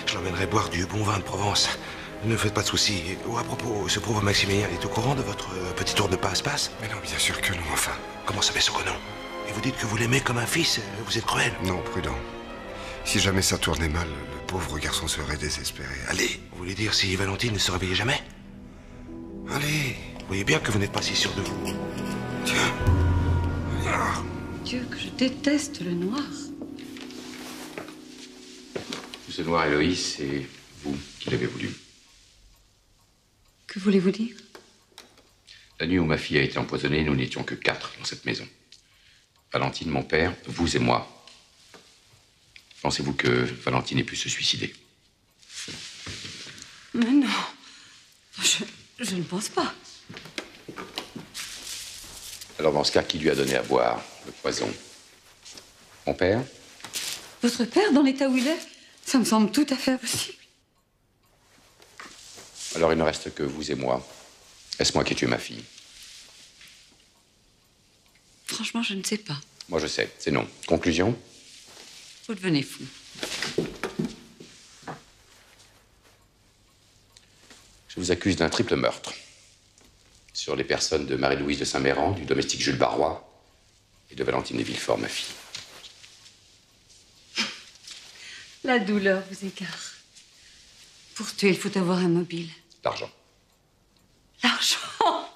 Je l'emmènerai boire du bon vin de Provence. Ne faites pas de soucis. Oh, à propos, ce pauvre Maximilien est au courant de votre euh, petit tour de passe-passe Mais non, bien sûr que non, enfin. Comment ça fait ce non Et vous dites que vous l'aimez comme un fils euh, Vous êtes cruel Non, prudent. Si jamais ça tournait mal, le pauvre garçon serait désespéré. Allez, Vous voulez dire si Valentine ne se réveillait jamais? Allez. Vous voyez bien que vous n'êtes pas si sûr de vous. Dieu, que je déteste le noir. Ce noir, Héloïse, c'est vous qui l'avez voulu. Que voulez-vous dire? La nuit où ma fille a été empoisonnée, nous n'étions que quatre dans cette maison. Valentine, mon père, vous et moi. Pensez-vous que Valentine ait pu se suicider? Mais non. Je, je ne pense pas. Alors dans ce cas, qui lui a donné à boire le poison? Mon père? Votre père, dans l'état où il est, ça me semble tout à fait impossible. Alors il ne reste que vous et moi. Est-ce moi qui ai tué ma fille? Franchement, je ne sais pas. Moi je sais, c'est non. Conclusion? Vous devenez fou. Je vous accuse d'un triple meurtre. Sur les personnes de Marie-Louise de Saint-Méran, du domestique Jules Barrois et de Valentine de Villefort, ma fille. La douleur vous égare. Pour tuer, il faut avoir un mobile. L'argent. L'argent <laughs>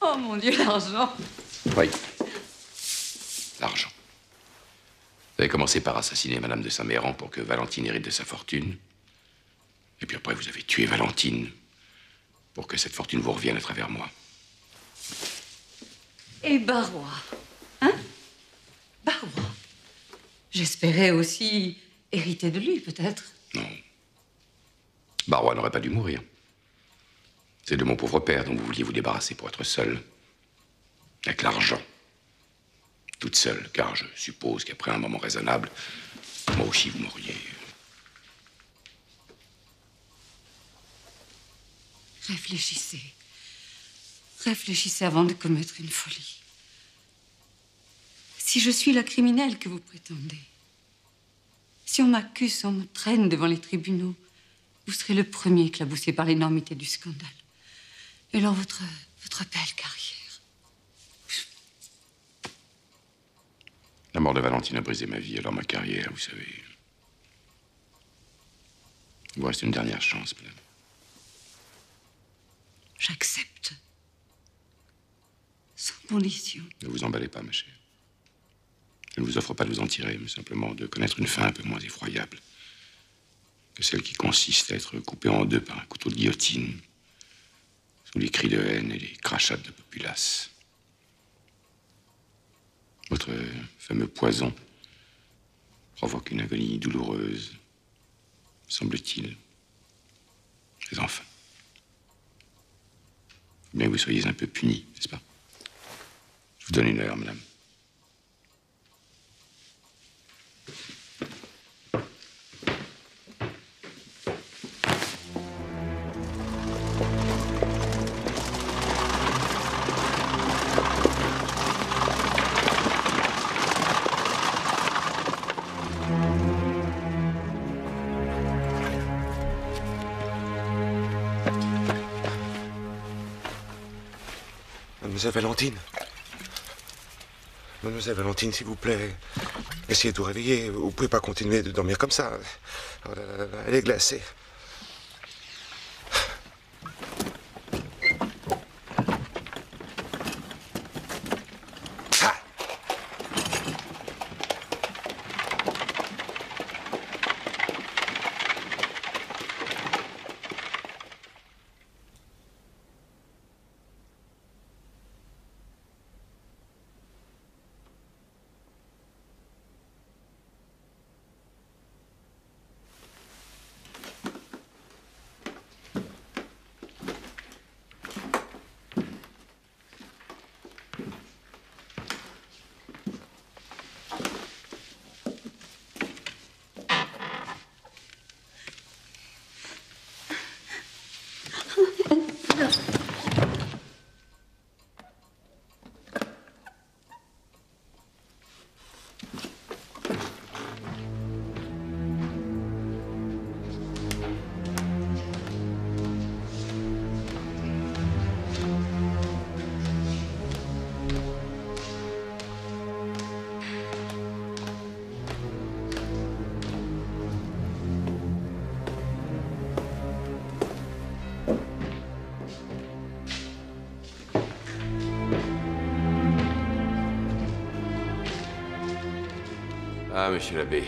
Oh mon Dieu, l'argent Oui. L'argent. Vous avez commencé par assassiner Madame de Saint-Méran pour que Valentine hérite de sa fortune. Et puis après, vous avez tué Valentine pour que cette fortune vous revienne à travers moi. Et Barrois Hein? Barrois J'espérais aussi hériter de lui, peut-être. Barrois n'aurait pas dû mourir. C'est de mon pauvre père dont vous vouliez vous débarrasser pour être seul. Avec l'argent. Toute seule, car je suppose qu'après un moment raisonnable, moi aussi vous mourriez. Réfléchissez. Réfléchissez avant de commettre une folie. Si je suis la criminelle que vous prétendez, si on m'accuse, on me traîne devant les tribunaux, vous serez le premier éclaboussé par l'énormité du scandale. Et alors votre, votre belle carrière. La mort de Valentine a brisé ma vie, alors ma carrière, vous savez. Il vous reste une dernière chance, madame. J'accepte. Sans condition. Ne vous emballez pas, ma chère. Je ne vous offre pas de vous en tirer, mais simplement de connaître une fin un peu moins effroyable que celle qui consiste à être coupé en deux par un couteau de guillotine, les cris de haine et les crachats de populace. Votre fameux poison provoque une agonie douloureuse, semble-t-il. Mais enfin, faut bien que vous soyez un peu puni, n'est-ce pas? Je vous donne une heure, madame. Mademoiselle Valentine. Mademoiselle Valentine, s'il vous plaît. Essayez de vous réveiller. Vous pouvez pas continuer de dormir comme ça. Là, elle est glacée. Monsieur l'abbé.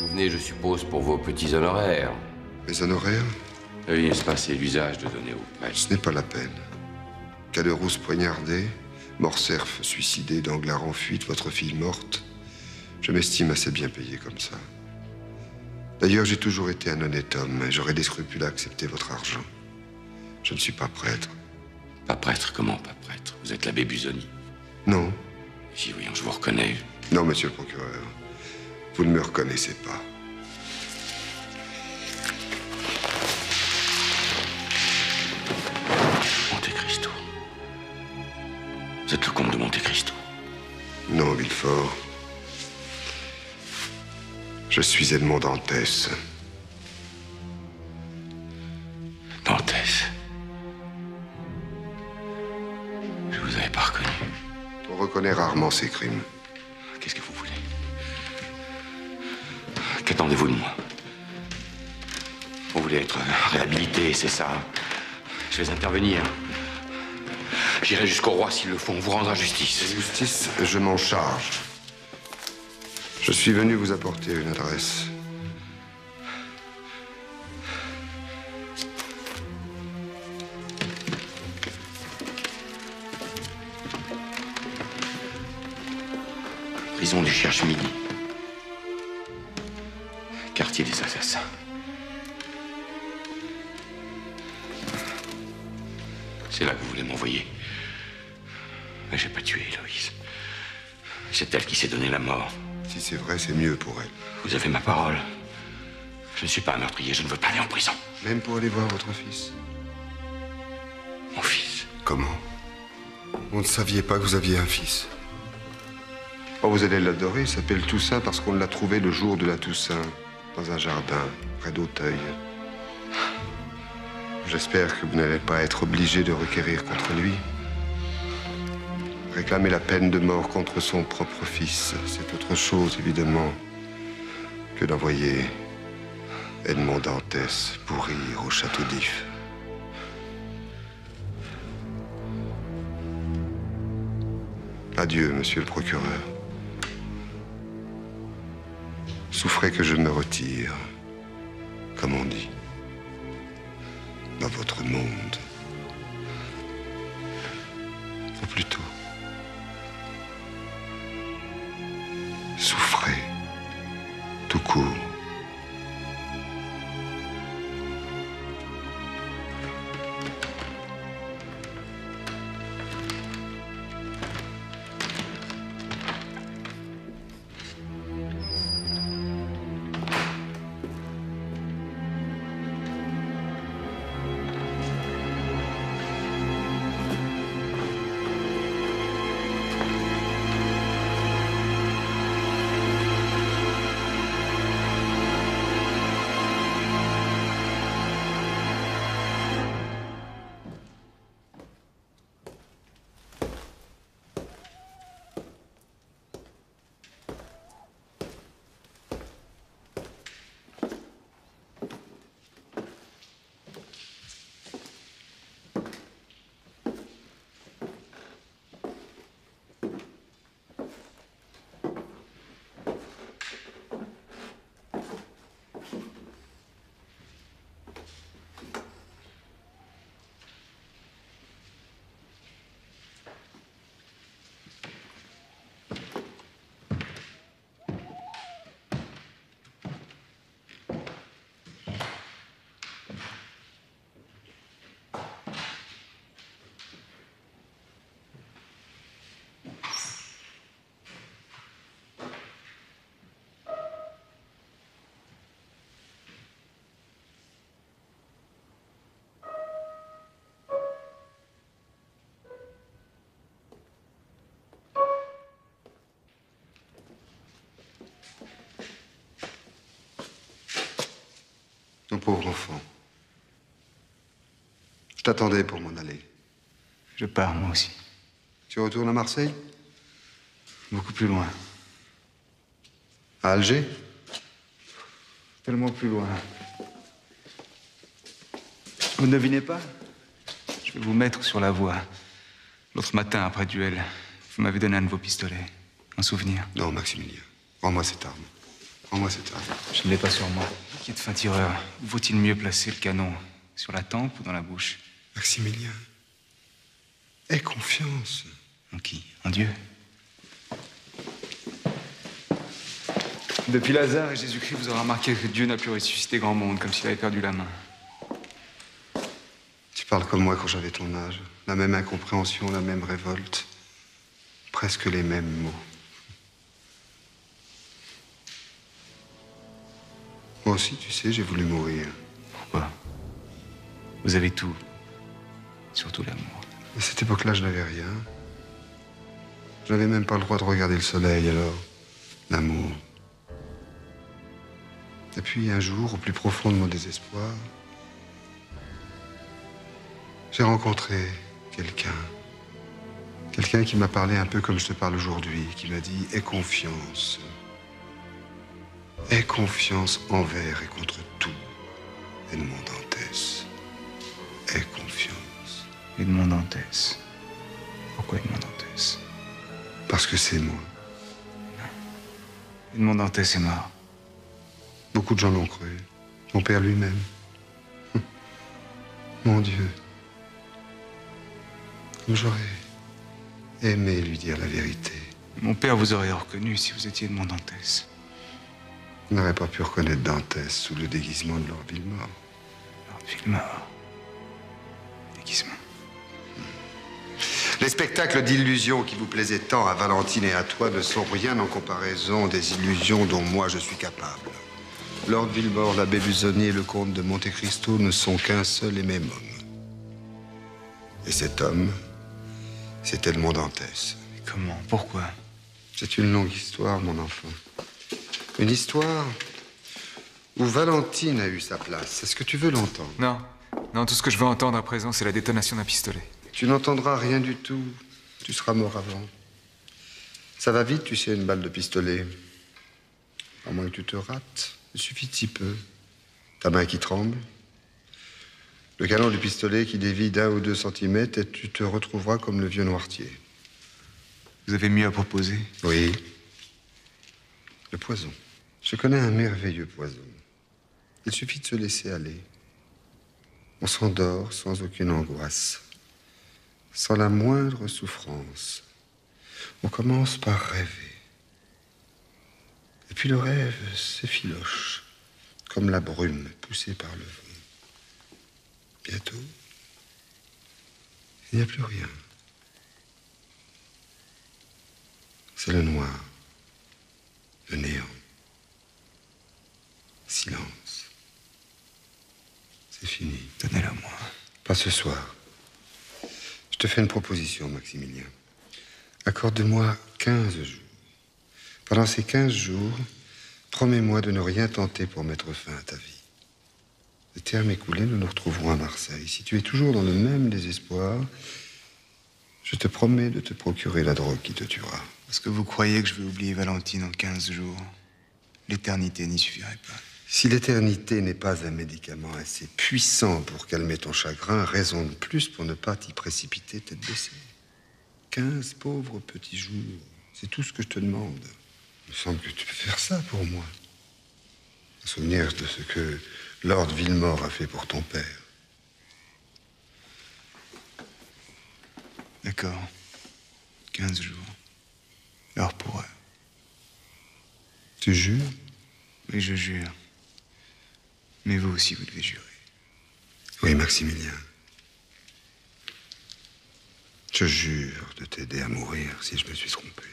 Vous venez, je suppose, pour vos petits honoraires. Mes honoraires Oui, n'est-ce pas, c'est l'usage de donner au prêtre. Ce n'est pas la peine. Caderousse poignardé, Morcerf suicidé, Danglars en fuite, votre fille morte. Je m'estime assez bien payé comme ça. D'ailleurs, j'ai toujours été un honnête homme et j'aurais des scrupules à accepter votre argent. Je ne suis pas prêtre. Pas prêtre, comment pas prêtre? Vous êtes l'abbé Busoni. Non. Si, voyons, je vous reconnais. Non, monsieur le procureur. Vous ne me reconnaissez pas. Monte Cristo. Vous êtes le comte de Monte Cristo. Non, Villefort. Je suis Edmond Dantès. Dantès. Je vous avais pas reconnu. On reconnaît rarement ces crimes. Qu'attendez-vous de moi Vous voulez être réhabilité, c'est ça Je vais intervenir. J'irai jusqu'au roi s'il le faut, on vous rendra justice. Justice, je m'en charge. Je suis venu vous apporter une adresse. Prison du Cherche-Midi. Quartier des Assassins. C'est là que vous voulez m'envoyer. Mais j'ai pas tué Héloïse. C'est elle qui s'est donné la mort. Si c'est vrai, c'est mieux pour elle. Vous avez ma parole. Je ne suis pas un meurtrier, je ne veux pas aller en prison. Même pour aller voir votre fils. Mon fils Comment? Vous ne saviez pas que vous aviez un fils. Oh, vous allez l'adorer. Il s'appelle Toussaint parce qu'on l'a trouvé le jour de la Toussaint, dans un jardin, près d'Auteuil. J'espère que vous n'allez pas être obligé de requérir contre lui. Réclamer la peine de mort contre son propre fils, c'est autre chose, évidemment, que d'envoyer Edmond Dantès pourrir au château d'If. Adieu, monsieur le procureur. Souffrez que je me retire, comme on dit, dans votre monde. Ou plutôt, souffrez tout court. Mon pauvre enfant. Je t'attendais pour m'en aller. Je pars, moi aussi. Tu retournes à Marseille? Beaucoup plus loin. À Alger? Tellement plus loin. Vous ne devinez pas? Je vais vous mettre sur la voie. L'autre matin, après duel, vous m'avez donné un de vos pistolets. Un souvenir. Non, Maximilien. Rends-moi cette arme. Rends-moi cette arme. Je ne l'ai pas sur moi. Qui est de fin tireur Où Vaut-il mieux placer le canon Sur la tempe ou dans la bouche? Maximilien. Aie confiance. En qui? En Dieu Depuis Lazare et Jésus-Christ, vous aurez remarqué que Dieu n'a plus ressuscité grand monde, comme s'il avait perdu la main. Tu parles comme moi quand j'avais ton âge. La même incompréhension, la même révolte. Presque les mêmes mots. Moi aussi, tu sais, j'ai voulu mourir. Pourquoi? Vous avez tout. Surtout l'amour. À cette époque-là, je n'avais rien. Je n'avais même pas le droit de regarder le soleil, alors. L'amour. Et puis, un jour, au plus profond de mon désespoir, j'ai rencontré quelqu'un. Quelqu'un qui m'a parlé un peu comme je te parle aujourd'hui, qui m'a dit Aie confiance. Aie confiance envers et contre tout. Edmond Dantès. Aie confiance. Edmond Dantès. Pourquoi Edmond Dantès? Parce que c'est moi. Edmond Dantès est mort. Beaucoup de gens l'ont cru. Mon père lui-même. Mon Dieu. Comme j'aurais aimé lui dire la vérité. Mon père vous aurait reconnu si vous étiez Edmond Dantès. Il n'aurait pas pu reconnaître Dantès sous le déguisement de Lord Villemort. Lord Villemort. Déguisement. Les spectacles d'illusions qui vous plaisaient tant à Valentine et à toi ne sont rien en comparaison des illusions dont moi je suis capable. Lord Villemort, l'abbé Busoni et le comte de Monte Cristo ne sont qu'un seul et même homme. Et cet homme, c'est Edmond Dantès. Comment? Pourquoi? C'est une longue histoire, mon enfant. Une histoire où Valentine a eu sa place. Est-ce que tu veux l'entendre? Non. Non, tout ce que je veux entendre à présent, c'est la détonation d'un pistolet. Tu n'entendras rien du tout. Tu seras mort avant. Ça va vite, tu sais, une balle de pistolet. À moins que tu te rates. Il suffit de si peu. Ta main qui tremble. Le canon du pistolet qui dévie d'un ou deux centimètres et tu te retrouveras comme le vieux noirtier. Vous avez mieux à proposer? Oui. Le poison. Je connais un merveilleux poison. Il suffit de se laisser aller. On s'endort sans aucune angoisse, sans la moindre souffrance. On commence par rêver. Et puis le rêve s'effiloche, comme la brume poussée par le vent. Bientôt, il n'y a plus rien. C'est le noir, le néant. Silence. C'est fini. Donnez-la moi. Pas ce soir. Je te fais une proposition, Maximilien. Accorde-moi 15 jours. Pendant ces 15 jours, promets-moi de ne rien tenter pour mettre fin à ta vie. Le terme écoulé, nous nous retrouverons à Marseille. Si tu es toujours dans le même désespoir, je te promets de te procurer la drogue qui te tuera. Est-ce que vous croyez que je vais oublier Valentine en 15 jours? L'éternité n'y suffirait pas. Si l'éternité n'est pas un médicament assez puissant pour calmer ton chagrin, raison de plus pour ne pas t'y précipiter tête baissée. Quinze pauvres petits jours, c'est tout ce que je te demande. Il me semble que tu peux faire ça pour moi. Un souvenir de ce que Lord Villemort a fait pour ton père. D'accord. 15 jours. Heure pour heure. Tu jures? Oui, je jure. Mais vous aussi, vous devez jurer. Oui, Maximilien. Je jure de t'aider à mourir si je me suis trompé.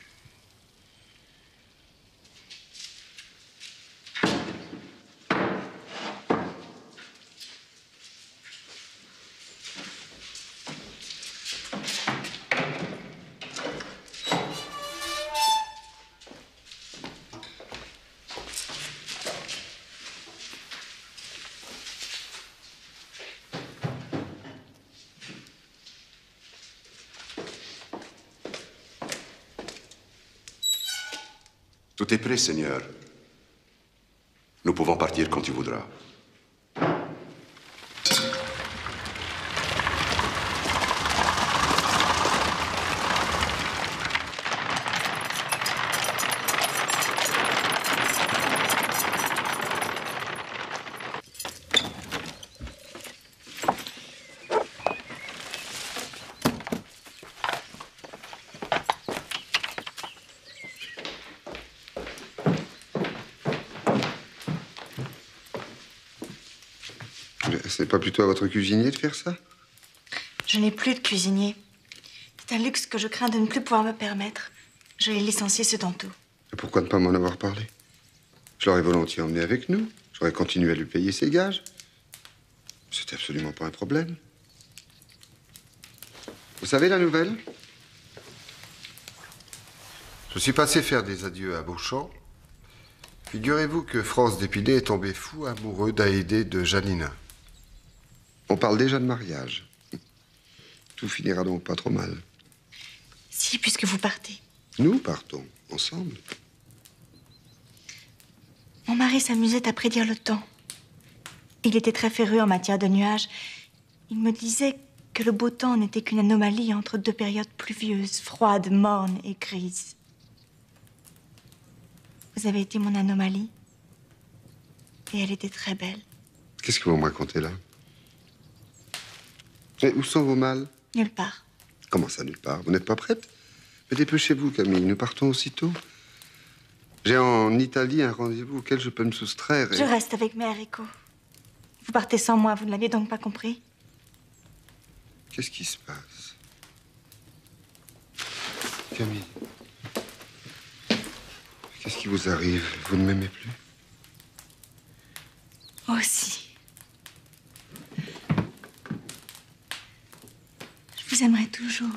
Tout est prêt, Seigneur. Nous pouvons partir quand tu voudras. C'est pas plutôt à votre cuisinier de faire ça? Je n'ai plus de cuisinier. C'est un luxe que je crains de ne plus pouvoir me permettre. Je l'ai licencié ce tantôt. Et Pourquoi ne pas m'en avoir parlé? Je l'aurais volontiers emmené avec nous. J'aurais continué à lui payer ses gages. C'était absolument pas un problème. Vous savez la nouvelle? Je suis passé faire des adieux à Beauchamp. Figurez-vous que France Dépiné est tombé fou amoureux d'Aédée de Janina. On parle déjà de mariage. Tout finira donc pas trop mal. Si, puisque vous partez. Nous partons ensemble. Mon mari s'amusait à prédire le temps. Il était très féru en matière de nuages. Il me disait que le beau temps n'était qu'une anomalie entre deux périodes pluvieuses, froides, mornes et grises. Vous avez été mon anomalie. Et elle était très belle. Qu'est-ce que vous me racontez là? Et où sont vos mâles Nulle part. Comment ça, nulle part? Vous n'êtes pas prête? Mais dépêchez-vous, Camille, nous partons aussitôt. J'ai en Italie un rendez-vous auquel je peux me soustraire et... Je reste avec mes haricots. Vous partez sans moi, vous ne l'aviez donc pas compris? Qu'est-ce qui se passe? Camille. Qu'est-ce qui vous arrive? Vous ne m'aimez plus? Moi aussi. Je vous aimerai toujours.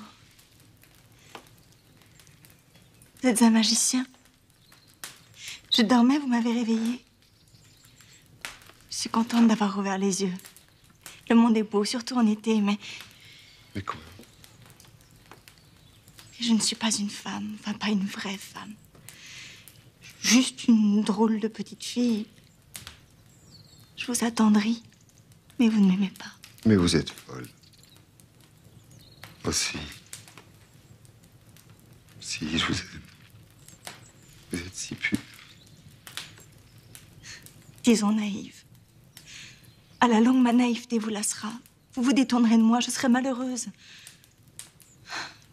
Vous êtes un magicien. Je dormais, vous m'avez réveillée. Je suis contente d'avoir ouvert les yeux. Le monde est beau, surtout en été, mais Mais quoi? Je ne suis pas une femme, enfin pas une vraie femme. Juste une drôle de petite fille. Je vous attendris, mais vous ne m'aimez pas. Mais vous êtes folle. Aussi. Si, je vous aime. Vous êtes si pure. Disons naïve. À la longue, ma naïveté vous lassera. Vous vous détournerez de moi, je serai malheureuse.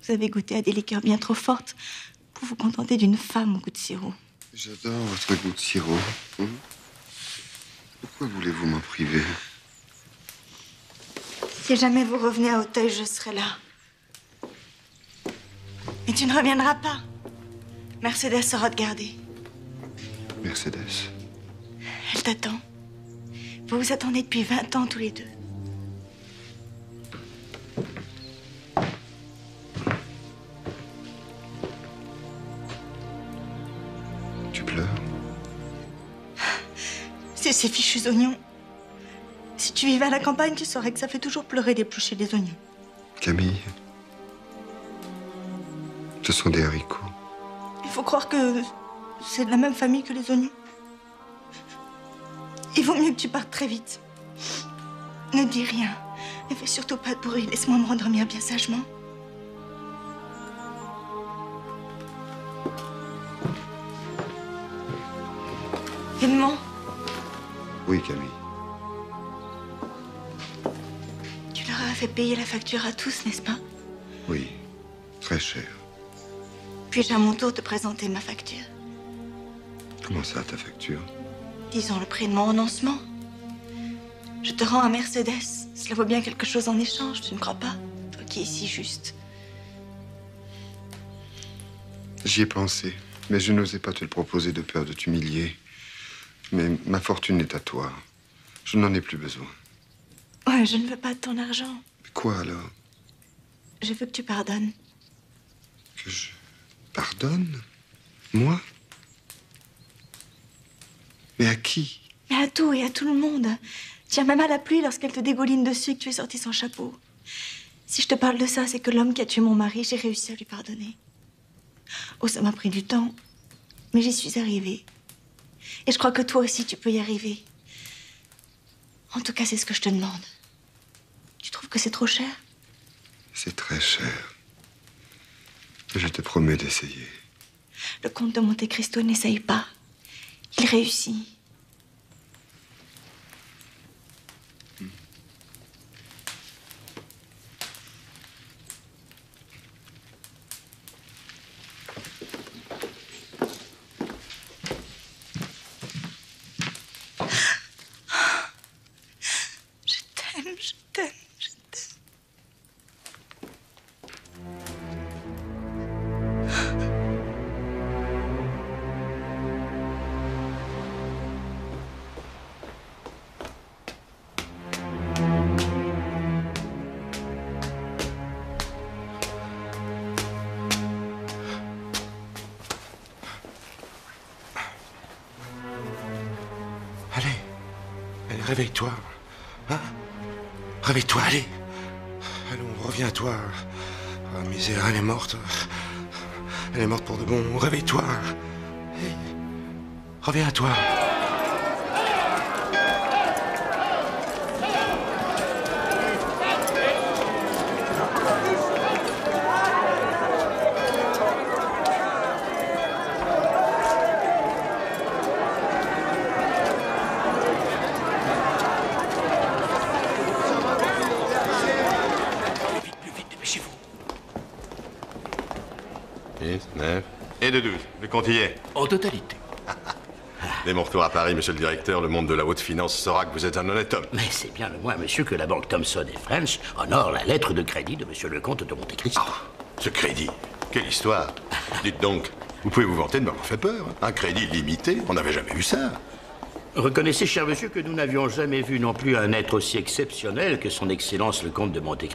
Vous avez goûté à des liqueurs bien trop fortes pour vous contenter d'une femme au goût de sirop. J'adore votre goût de sirop. Hum Pourquoi voulez-vous m'en priver? Si jamais vous revenez à Auteuil, je serai là. Mais tu ne reviendras pas. Mercedes sera de garder. Mercedes. Elle t'attend. Vous vous attendez depuis 20 ans tous les deux. Tu pleures C'est ces fichus oignons. Si tu vivais à la campagne, tu saurais que ça fait toujours pleurer d'éplucher des oignons. Camille. Ce sont des haricots. Il faut croire que c'est de la même famille que les oignons. Il vaut mieux que tu partes très vite. Ne dis rien. Ne fais surtout pas de bruit. Laisse-moi me rendormir bien sagement. Edmond, Oui, Camille. tu leur as fait payer la facture à tous, n'est-ce pas? Oui. Très cher. Puis-je à mon tour te présenter ma facture Comment ça, ta facture Disons le prix de mon renoncement. Je te rends à Mercedes. Cela vaut bien quelque chose en échange, tu ne crois pas Toi qui es si juste. J'y ai pensé, mais je n'osais pas te le proposer de peur de t'humilier. Mais ma fortune est à toi. Je n'en ai plus besoin. Ouais, je ne veux pas de ton argent. Mais quoi alors Je veux que tu pardonnes. Que je pardonne Moi Mais à qui Mais à tout et à tout le monde. Tiens, même à la pluie lorsqu'elle te dégouline dessus et que tu es sorti sans chapeau. Si je te parle de ça, c'est que l'homme qui a tué mon mari, j'ai réussi à lui pardonner. Oh, ça m'a pris du temps. Mais j'y suis arrivée. Et je crois que toi aussi, tu peux y arriver. En tout cas, c'est ce que je te demande. Tu trouves que c'est trop cher? C'est très cher. Je te promets d'essayer. Le comte de Monte Cristo n'essaye pas. Il réussit. Réveille-toi. Hein Réveille-toi, allez. Allons, reviens-toi. Ah, misère, elle est morte. Elle est morte pour de bon. Réveille-toi. Reviens à toi. Combien de En totalité. Dès mon retour à Paris, monsieur le directeur, le monde de la haute finance saura que vous êtes un honnête homme. Mais c'est bien le moins, monsieur, que la banque Thomson et French honore la lettre de crédit de monsieur le comte de Monte Cristo. Ce crédit, quelle histoire Dites donc, vous pouvez vous vanter de m'avoir fait peur. Un crédit limité, on n'avait jamais vu ça. Reconnaissez, cher monsieur, que nous n'avions jamais vu non plus un être aussi exceptionnel que son Excellence le comte de Monte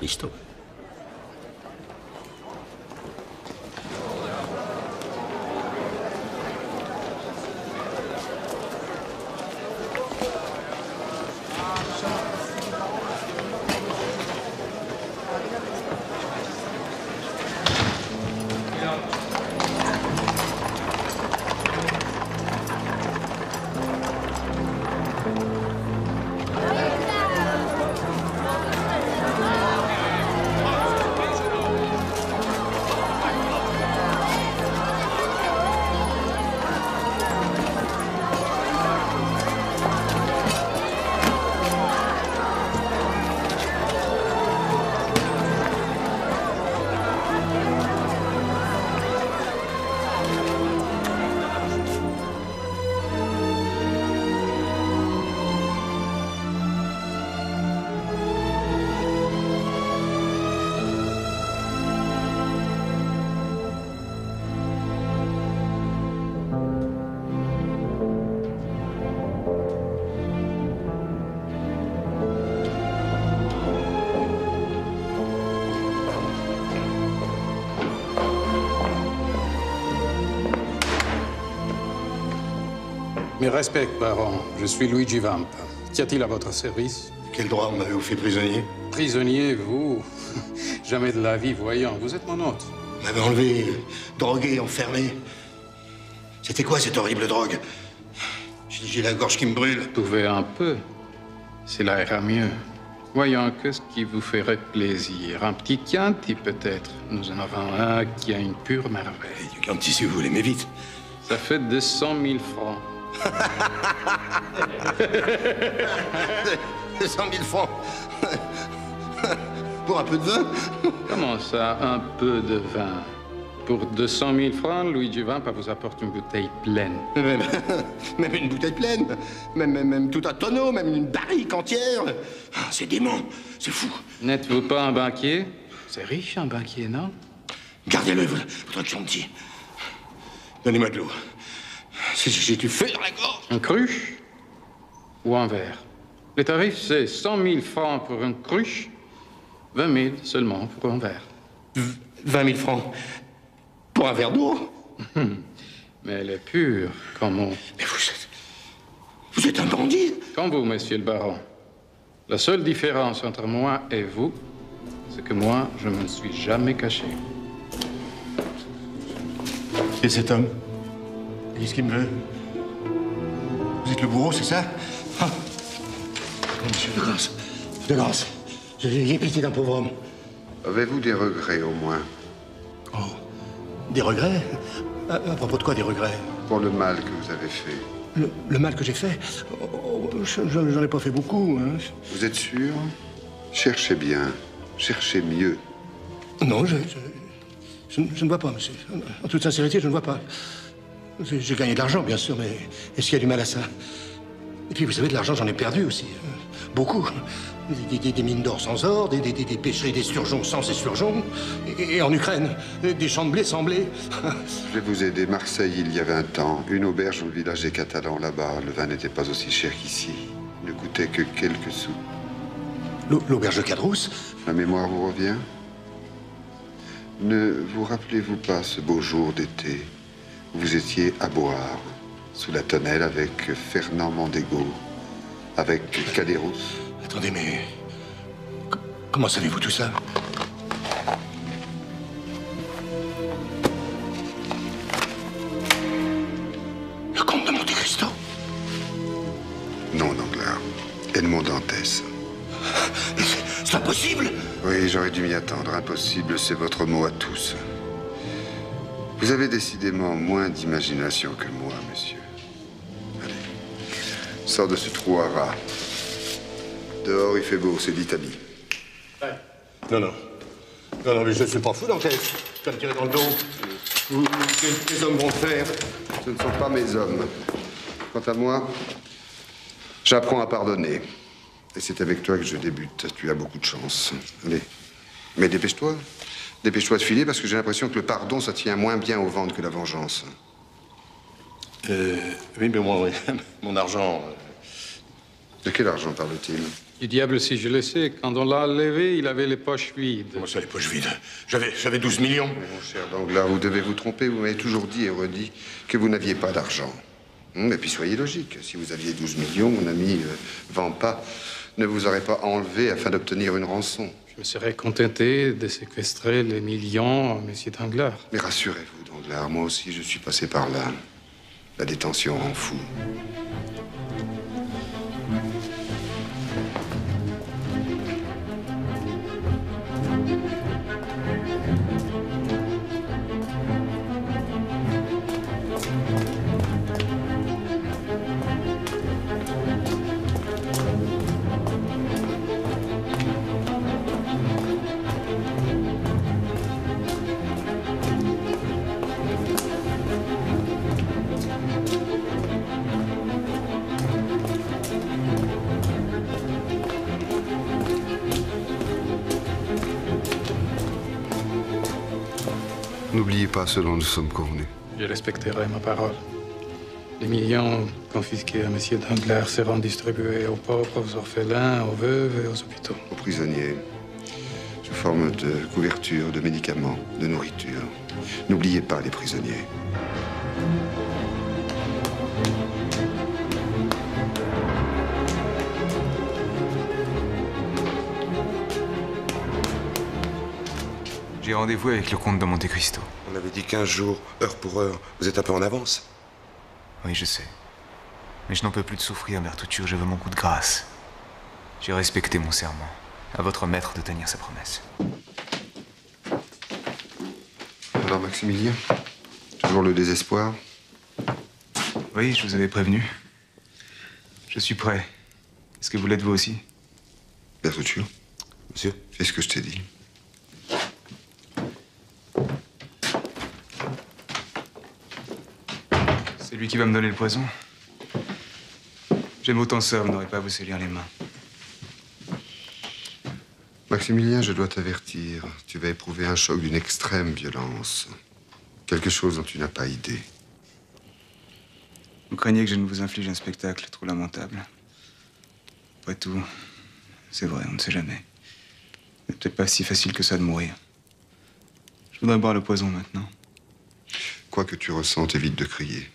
Respects, baron. Je suis Luigi Vampa. Qu'y a-t-il à votre service? Quel droit m'avez-vous fait prisonnier? Prisonnier, vous? <laughs> Jamais de la vie, voyant. Vous êtes mon hôte. Vous m'avez enlevé, drogué, enfermé. C'était quoi cette horrible drogue? J'ai la gorge qui me brûle. Pouvez un peu. Cela ira mieux. Voyons que ce qui vous ferait plaisir. Un petit Chianti, peut-être. Nous en avons un qui a une pure merveille. Du Chianti, si vous l'aimez vite. Ça fait 200 000 francs. <laughs> 200 000 francs Pour un peu de vin Comment ça, un peu de vin? Pour 200 000 francs, Luigi Vampa vous apporte une bouteille pleine. <laughs> même, même une bouteille pleine, même, même, même tout un tonneau, même une barrique entière. Ah, c'est dément, c'est fou. N'êtes-vous pas un banquier? C'est riche, un banquier, non? Gardez-le, votre Chianti. Donnez-moi de l'eau. J'ai du feu dans la gorge. Un cruche ou un verre? Le tarif, c'est 100 000 francs pour une cruche, 20 000 seulement pour un verre. 20 000 francs pour un verre d'eau? Mais elle est pure, comme on... Mais vous êtes... Vous êtes un bandit Comme vous, monsieur le baron. La seule différence entre moi et vous, c'est que moi, je me suis jamais caché. Et cet homme? Qu'est-ce qu'il me veut Vous êtes le bourreau, c'est ça ah. Oh, Monsieur de grâce, de grâce, j'ai pitié d'un pauvre homme. Avez-vous des regrets au moins Des regrets à, à propos de quoi des regrets pour le mal que vous avez fait le, le mal que j'ai fait oh, je- je- J'en ai pas fait beaucoup. Hein. Vous êtes sûr Cherchez bien, cherchez mieux. Non, je, je ne vois pas, monsieur. En toute sincérité, je ne vois pas. J'ai gagné de l'argent, bien sûr, mais est-ce qu'il y a du mal à ça? Et puis, vous savez, de l'argent, j'en ai perdu aussi. Beaucoup. Des, des- des mines d'or sans or, des, des, des, des pêcheries d'esturgeons sans esturgeons. Et, et en Ukraine, des champs de blé sans blé. Je vais vous aider. Marseille, il y avait un temps, une auberge au village des Catalans là-bas. Le vin n'était pas aussi cher qu'ici. Il ne coûtait que quelques sous. L'auberge de Cadrousse? La mémoire vous revient? Ne vous rappelez-vous pas ce beau jour d'été? Vous étiez à boire sous la tonnelle avec Fernand Mondego, avec Caderousse Attendez, mais. c- Comment savez-vous tout ça? Le comte de Monte Cristo? Non, Danglars. Edmond Dantès. C'est impossible Oui, j'aurais dû m'y attendre. Impossible, c'est votre mot à tous. Vous avez décidément moins d'imagination que moi, monsieur. Allez, sors de ce trou à rats. Dehors, il fait beau, c'est l'Italie. Non, non. Non, non, mais je ne suis pas fou, Dantès. Tu vas me tirer dans le dos. Vous, ce que les hommes vont faire, ce ne sont pas mes hommes. Quant à moi, j'apprends à pardonner. Et c'est avec toi que je débute. Tu as beaucoup de chance. Allez. Mais dépêche-toi. Dépêche-toi de filer parce que j'ai l'impression que le pardon, ça tient moins bien au ventre que la vengeance. Euh, oui, mais moi, oui. <laughs> mon argent. euh, De quel argent parle-t-il? Du diable si je le sais. Quand on l'a enlevé, il avait les poches vides. Comment ça, les poches vides? J'avais, j'avais 12 millions. Mon cher Danglars, vous devez vous tromper. Vous m'avez toujours dit et redit que vous n'aviez pas d'argent. Hum, Et puis soyez logique. Si vous aviez 12 millions, mon ami euh, Vampa ne vous aurait pas enlevé afin d'obtenir une rançon. Je me serais contenté de séquestrer les millions, monsieur Danglars. Mais rassurez-vous, Danglars, moi aussi je suis passé par là. La détention rend fou. Ce dont nous sommes convenus. Je respecterai ma parole. Les millions confisqués à monsieur Danglars seront distribués aux pauvres, aux orphelins, aux veuves et aux hôpitaux. Aux prisonniers, sous forme de couverture, de médicaments, de nourriture. N'oubliez pas les prisonniers. J'ai rendez-vous avec le comte de Monte Cristo. On avait dit 15 jours, heure pour heure. Vous êtes un peu en avance. Oui, je sais. Mais je n'en peux plus de souffrir, Bertuccio. Je veux mon coup de grâce. J'ai respecté mon serment. À votre maître de tenir sa promesse. Alors, Maximilien Toujours le désespoir? Oui, je vous avais prévenu. Je suis prêt. Est-ce que vous l'êtes vous aussi? Bertuccio Monsieur Fais ce que je t'ai dit. C'est lui qui va me donner le poison. J'aime autant ça, vous n'aurez pas à vous salir les mains. Maximilien, je dois t'avertir. Tu vas éprouver un choc d'une extrême violence. Quelque chose dont tu n'as pas idée. Vous craignez que je ne vous inflige un spectacle trop lamentable. Après tout, c'est vrai, on ne sait jamais. C'est peut-être pas si facile que ça de mourir. Je voudrais boire le poison maintenant. Quoi que tu ressentes, évite de crier.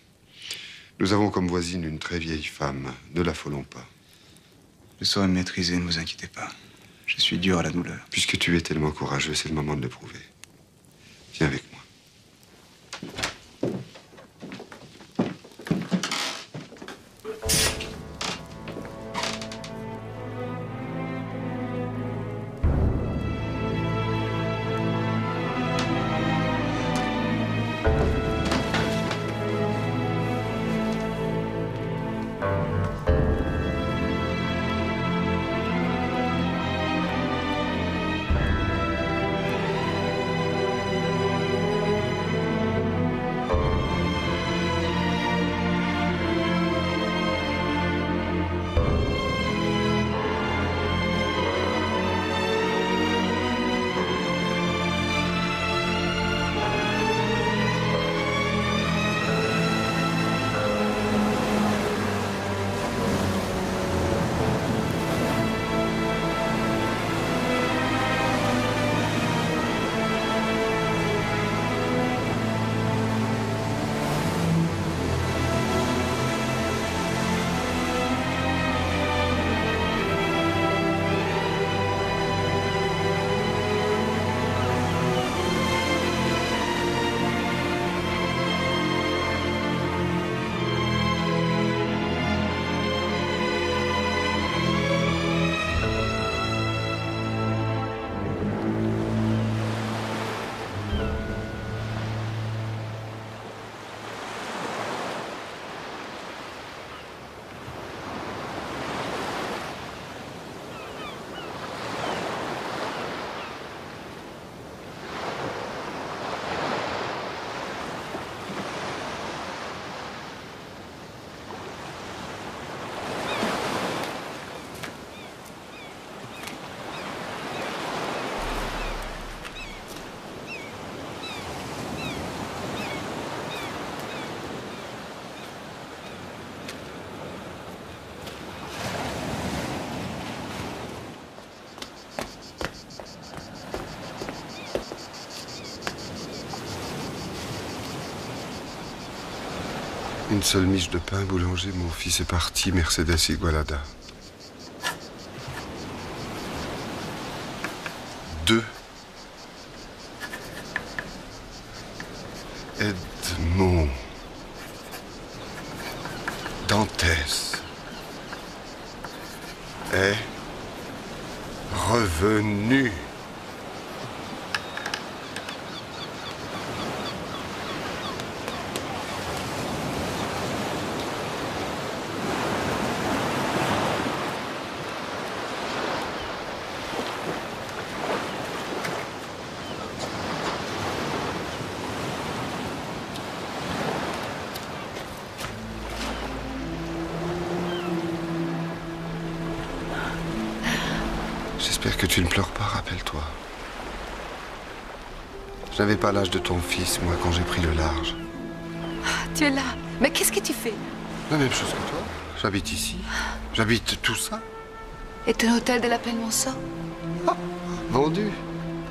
Nous avons comme voisine une très vieille femme. Ne l'affolons pas. Je saurai me maîtriser, ne vous inquiétez pas. Je suis dur à la douleur. Puisque tu es tellement courageux, c'est le moment de le prouver. Viens avec moi. Une seule miche de pain, boulanger, mon fils est parti, Mercedes Igualada. Deux. Dantès. Est revenu. J'espère que tu ne pleures pas, rappelle-toi. Je n'avais pas l'âge de ton fils, moi, quand j'ai pris le large. Tu es là. Mais qu'est-ce que tu fais? La même chose que toi. J'habite ici. J'habite tout ça. Et ton hôtel de la Plaine Monceau Vendu.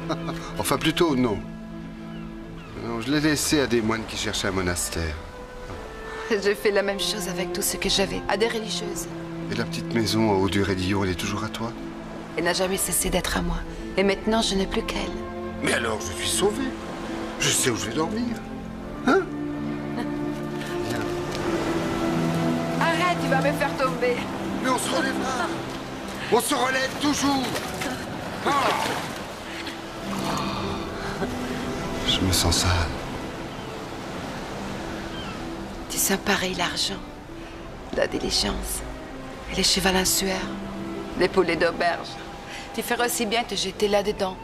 <laughs> enfin, plutôt, non. Non, je l'ai laissé à des moines qui cherchaient un monastère. J'ai fait la même chose avec tout ce que j'avais, à des religieuses. Et la petite maison au haut du Rédillon, elle est toujours à toi? Elle n'a jamais cessé d'être à moi. Et maintenant, je n'ai plus qu'elle. Mais alors, je suis sauvé. Je sais où je vais dormir. Hein Arrête, tu vas me faire tomber. Mais on se relèvera. On se relève toujours. Ah. Je me sens sale. Tu sens pareil l'argent, la diligence, et les chevals en sueur, les poulets d'auberge. Tu ferais aussi bien te jeter là-dedans.